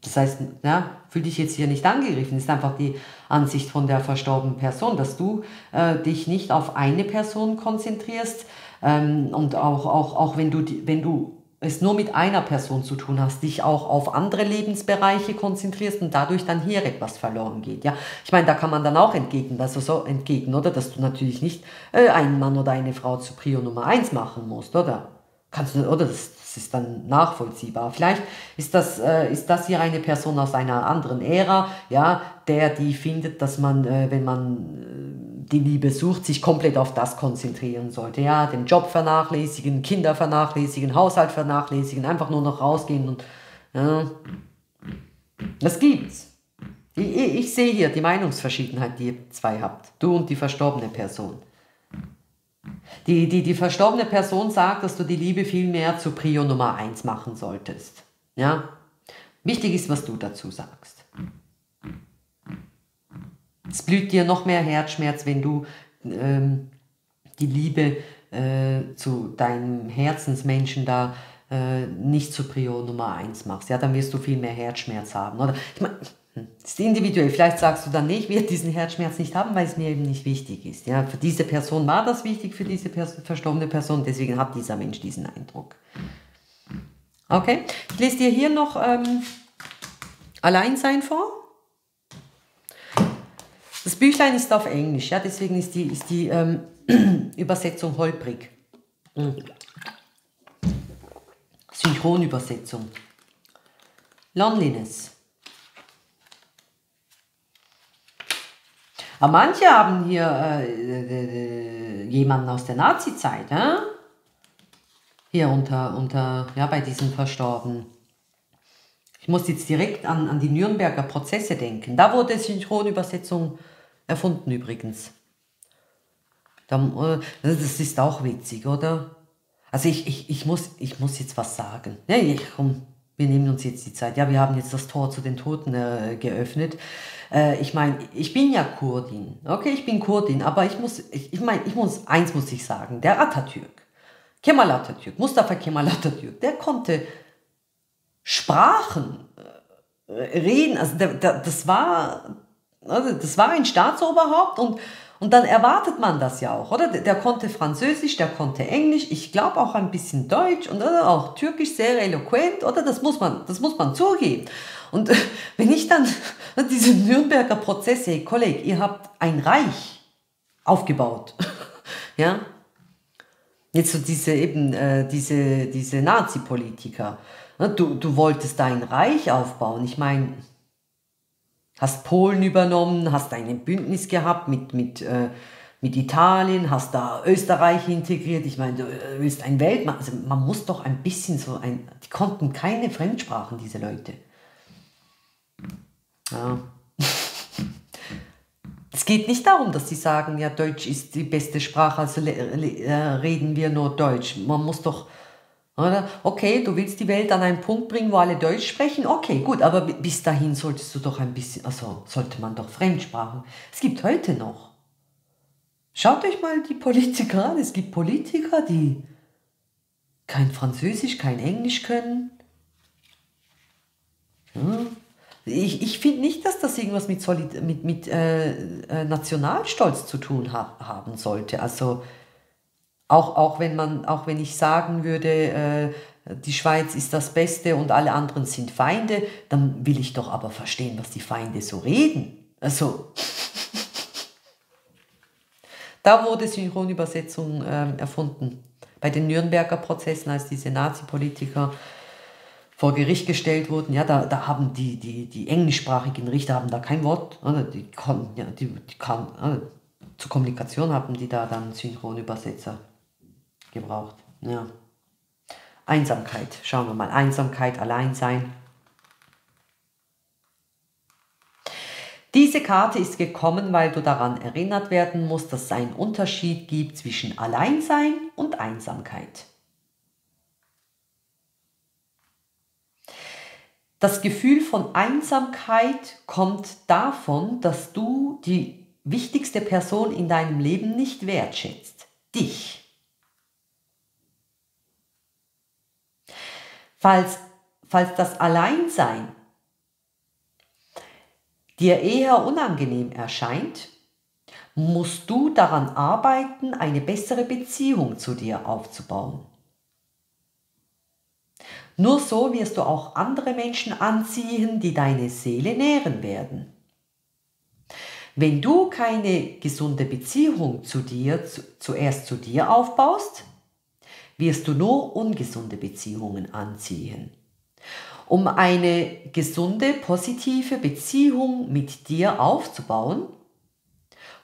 Das heißt, ja, fühl dich jetzt hier nicht angegriffen. Das ist einfach die Ansicht von der verstorbenen Person, dass du äh, dich nicht auf eine Person konzentrierst und auch, auch, auch wenn, du, wenn du es nur mit einer Person zu tun hast, dich auch auf andere Lebensbereiche konzentrierst und dadurch dann hier etwas verloren geht. Ja, ich meine, da kann man dann auch entgegen, also so entgegen, oder, dass du natürlich nicht äh, einen Mann oder eine Frau zu Prio Nummer eins machen musst, oder? Kannst du, oder? Das, das ist dann nachvollziehbar. Vielleicht ist das, äh, ist das hier eine Person aus einer anderen Ära, ja, der die findet, dass man, äh, wenn man die Liebe sucht, sich komplett auf das konzentrieren sollte. Ja, den Job vernachlässigen, Kinder vernachlässigen, Haushalt vernachlässigen, einfach nur noch rausgehen und ja. Das gibt's. Ich, ich, sehe hier die Meinungsverschiedenheit, die ihr zwei habt. Du und die verstorbene Person. Die, die, die verstorbene Person sagt, dass du die Liebe viel mehr zu Prio Nummer 1 machen solltest. Ja? Wichtig ist, was du dazu sagst. Es blüht dir noch mehr Herzschmerz, wenn du ähm, die Liebe äh, zu deinem Herzensmenschen da äh, nicht zu Prio Nummer 1 machst. Ja, dann wirst du viel mehr Herzschmerz haben. Oder? Ich meine, das ist individuell. Vielleicht sagst du dann, nee, ich werde diesen Herzschmerz nicht haben, weil es mir eben nicht wichtig ist. Ja, für diese Person war das wichtig, für diese Person, verstorbene Person, deswegen hat dieser Mensch diesen Eindruck. Okay, ich lese dir hier noch ähm, Alleinsein vor. Das Büchlein ist auf Englisch, ja, deswegen ist die, ist die ähm, Übersetzung holprig. Mhm. Synchronübersetzung. Loneliness. Aber manche haben hier äh, äh, jemanden aus der Nazi-Zeit, äh? hier unter, unter, ja, bei diesen Verstorbenen. Ich muss jetzt direkt an, an die Nürnberger Prozesse denken. Da wurde Synchronübersetzung erfunden übrigens. Äh, das ist auch witzig, oder? Also ich, ich, ich, muss, ich muss jetzt was sagen. Ja, ich, komm, wir nehmen uns jetzt die Zeit. Ja, wir haben jetzt das Tor zu den Toten äh, geöffnet. Äh, ich meine, ich bin ja Kurdin. Okay, ich bin Kurdin, aber ich muss, ich, ich meine, ich muss, eins muss ich sagen, der Atatürk, Kemal Atatürk, Mustafa Kemal Atatürk, der konnte Sprachen äh, reden, also der, der, das war, also das war ein Staatsoberhaupt und und dann erwartet man das ja auch, oder? Der, der konnte Französisch, der konnte Englisch, ich glaube auch ein bisschen Deutsch und oder, auch Türkisch sehr eloquent, oder? Das muss man, das muss man zugeben. Und wenn ich dann diese Nürnberger Prozesse, Kollege, ihr habt ein Reich aufgebaut, ja? Jetzt so diese eben, äh, diese, diese Nazi-Politiker. Ne? Du, du wolltest dein Reich aufbauen. Ich meine, hast Polen übernommen, hast ein Bündnis gehabt mit, mit, äh, mit Italien, hast da Österreich integriert. Ich meine, du äh, willst ein Weltmann. Also man muss doch ein bisschen so ein. Die konnten keine Fremdsprachen, diese Leute. Ja. Es geht nicht darum, dass sie sagen, ja, Deutsch ist die beste Sprache, also äh, reden wir nur Deutsch. Man muss doch, oder? Okay, du willst die Welt an einen Punkt bringen, wo alle Deutsch sprechen. Okay, gut, aber bis dahin solltest du doch ein bisschen, also sollte man doch Fremdsprachen. Es gibt heute noch. Schaut euch mal die Politiker an. Es gibt Politiker, die kein Französisch, kein Englisch können. Ja. Ich, ich finde nicht, dass das irgendwas mit, Solid mit, mit äh, äh, Nationalstolz zu tun ha haben sollte. Also auch, auch, wenn man, auch wenn ich sagen würde, äh, die Schweiz ist das Beste und alle anderen sind Feinde, dann will ich doch aber verstehen, was die Feinde so reden. Also, da wurde Synchronübersetzung äh, erfunden. Bei den Nürnberger Prozessen, als diese Nazi-Politiker vor Gericht gestellt wurden, ja, da, da haben die, die, die englischsprachigen Richter haben da kein Wort, oder? die konnten, ja, die, die kann, oder? zur Kommunikation haben die da dann Synchronübersetzer gebraucht. Ja. Einsamkeit, schauen wir mal, Einsamkeit, Alleinsein. Diese Karte ist gekommen, weil du daran erinnert werden musst, dass es einen Unterschied gibt zwischen Alleinsein und Einsamkeit. Das Gefühl von Einsamkeit kommt davon, dass du die wichtigste Person in deinem Leben nicht wertschätzt. Dich. Falls, falls das Alleinsein dir eher unangenehm erscheint, musst du daran arbeiten, eine bessere Beziehung zu dir aufzubauen. Nur so wirst du auch andere Menschen anziehen, die deine Seele nähren werden. Wenn du keine gesunde Beziehung zu dir, zu, zuerst zu dir aufbaust, wirst du nur ungesunde Beziehungen anziehen. Um eine gesunde, positive Beziehung mit dir aufzubauen,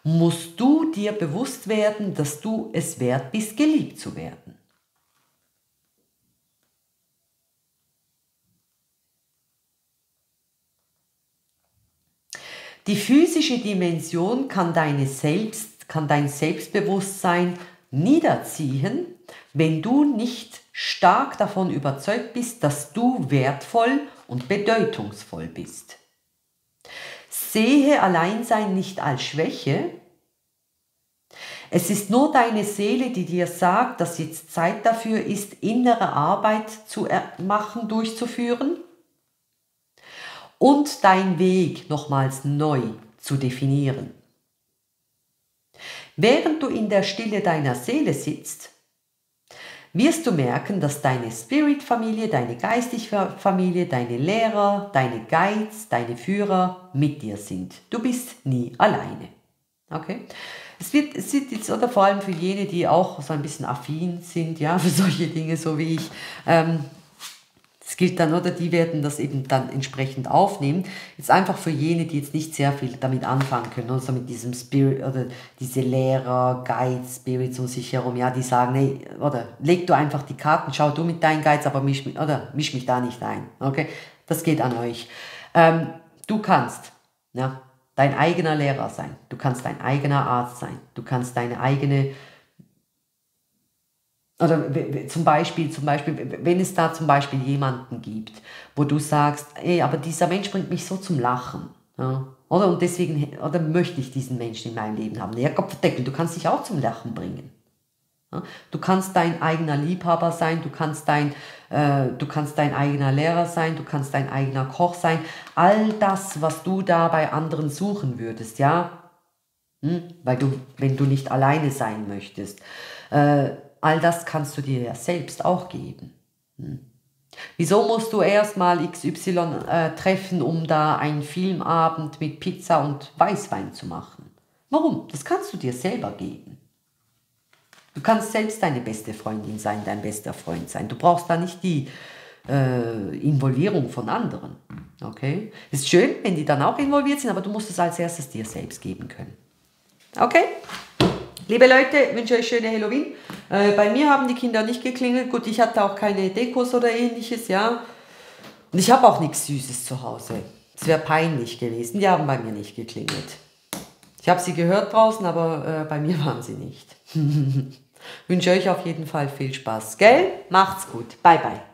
musst du dir bewusst werden, dass du es wert bist, geliebt zu werden. Die physische Dimension kann, deine Selbst, kann dein Selbstbewusstsein niederziehen, wenn du nicht stark davon überzeugt bist, dass du wertvoll und bedeutungsvoll bist. Sehe Alleinsein nicht als Schwäche. Es ist nur deine Seele, die dir sagt, dass jetzt Zeit dafür ist, innere Arbeit zu machen, durchzuführen und dein Weg nochmals neu zu definieren. Während du in der Stille deiner Seele sitzt, wirst du merken, dass deine Spirit-Familie, deine geistige Familie, deine Lehrer, deine Guides, deine Führer mit dir sind. Du bist nie alleine. Okay? Es wird, es wird jetzt, oder vor allem für jene, die auch so ein bisschen affin sind, ja, für solche Dinge, so wie ich, ähm, das gilt dann, oder die werden das eben dann entsprechend aufnehmen. Jetzt einfach für jene, die jetzt nicht sehr viel damit anfangen können, also mit diesem Spirit oder diese Lehrer, Guides, Spirits um sich herum, ja, die sagen, nee, oder leg du einfach die Karten, schau du mit deinen Guides, aber misch, oder misch mich da nicht ein. Okay? Das geht an euch. Ähm, du kannst, ja, dein eigener Lehrer sein. Du kannst dein eigener Arzt sein. Du kannst deine eigene oder zum Beispiel, zum Beispiel, wenn es da zum Beispiel jemanden gibt, wo du sagst, ey, aber dieser Mensch bringt mich so zum Lachen. Ja? Oder? Und deswegen oder möchte ich diesen Menschen in meinem Leben haben. Ja, Gott verdeckel, du kannst dich auch zum Lachen bringen. Ja? Du kannst dein eigener Liebhaber sein, du kannst dein, äh, du kannst dein eigener Lehrer sein, du kannst dein eigener Koch sein. All das, was du da bei anderen suchen würdest, ja, hm? weil du, wenn du nicht alleine sein möchtest. Äh, all das kannst du dir ja selbst auch geben. Hm. Wieso musst du erstmal XY äh, treffen, um da einen Filmabend mit Pizza und Weißwein zu machen? Warum? Das kannst du dir selber geben. Du kannst selbst deine beste Freundin sein, dein bester Freund sein. Du brauchst da nicht die äh, Involvierung von anderen. Okay? Ist schön, wenn die dann auch involviert sind, aber du musst es als erstes dir selbst geben können. Okay? Liebe Leute, wünsche euch schöne Halloween. Äh, bei mir haben die Kinder nicht geklingelt. Gut, ich hatte auch keine Dekos oder ähnliches, ja. Und ich habe auch nichts Süßes zu Hause. Es wäre peinlich gewesen. Die haben bei mir nicht geklingelt. Ich habe sie gehört draußen, aber äh, bei mir waren sie nicht. wünsche euch auf jeden Fall viel Spaß. Gell? Macht's gut. Bye, bye.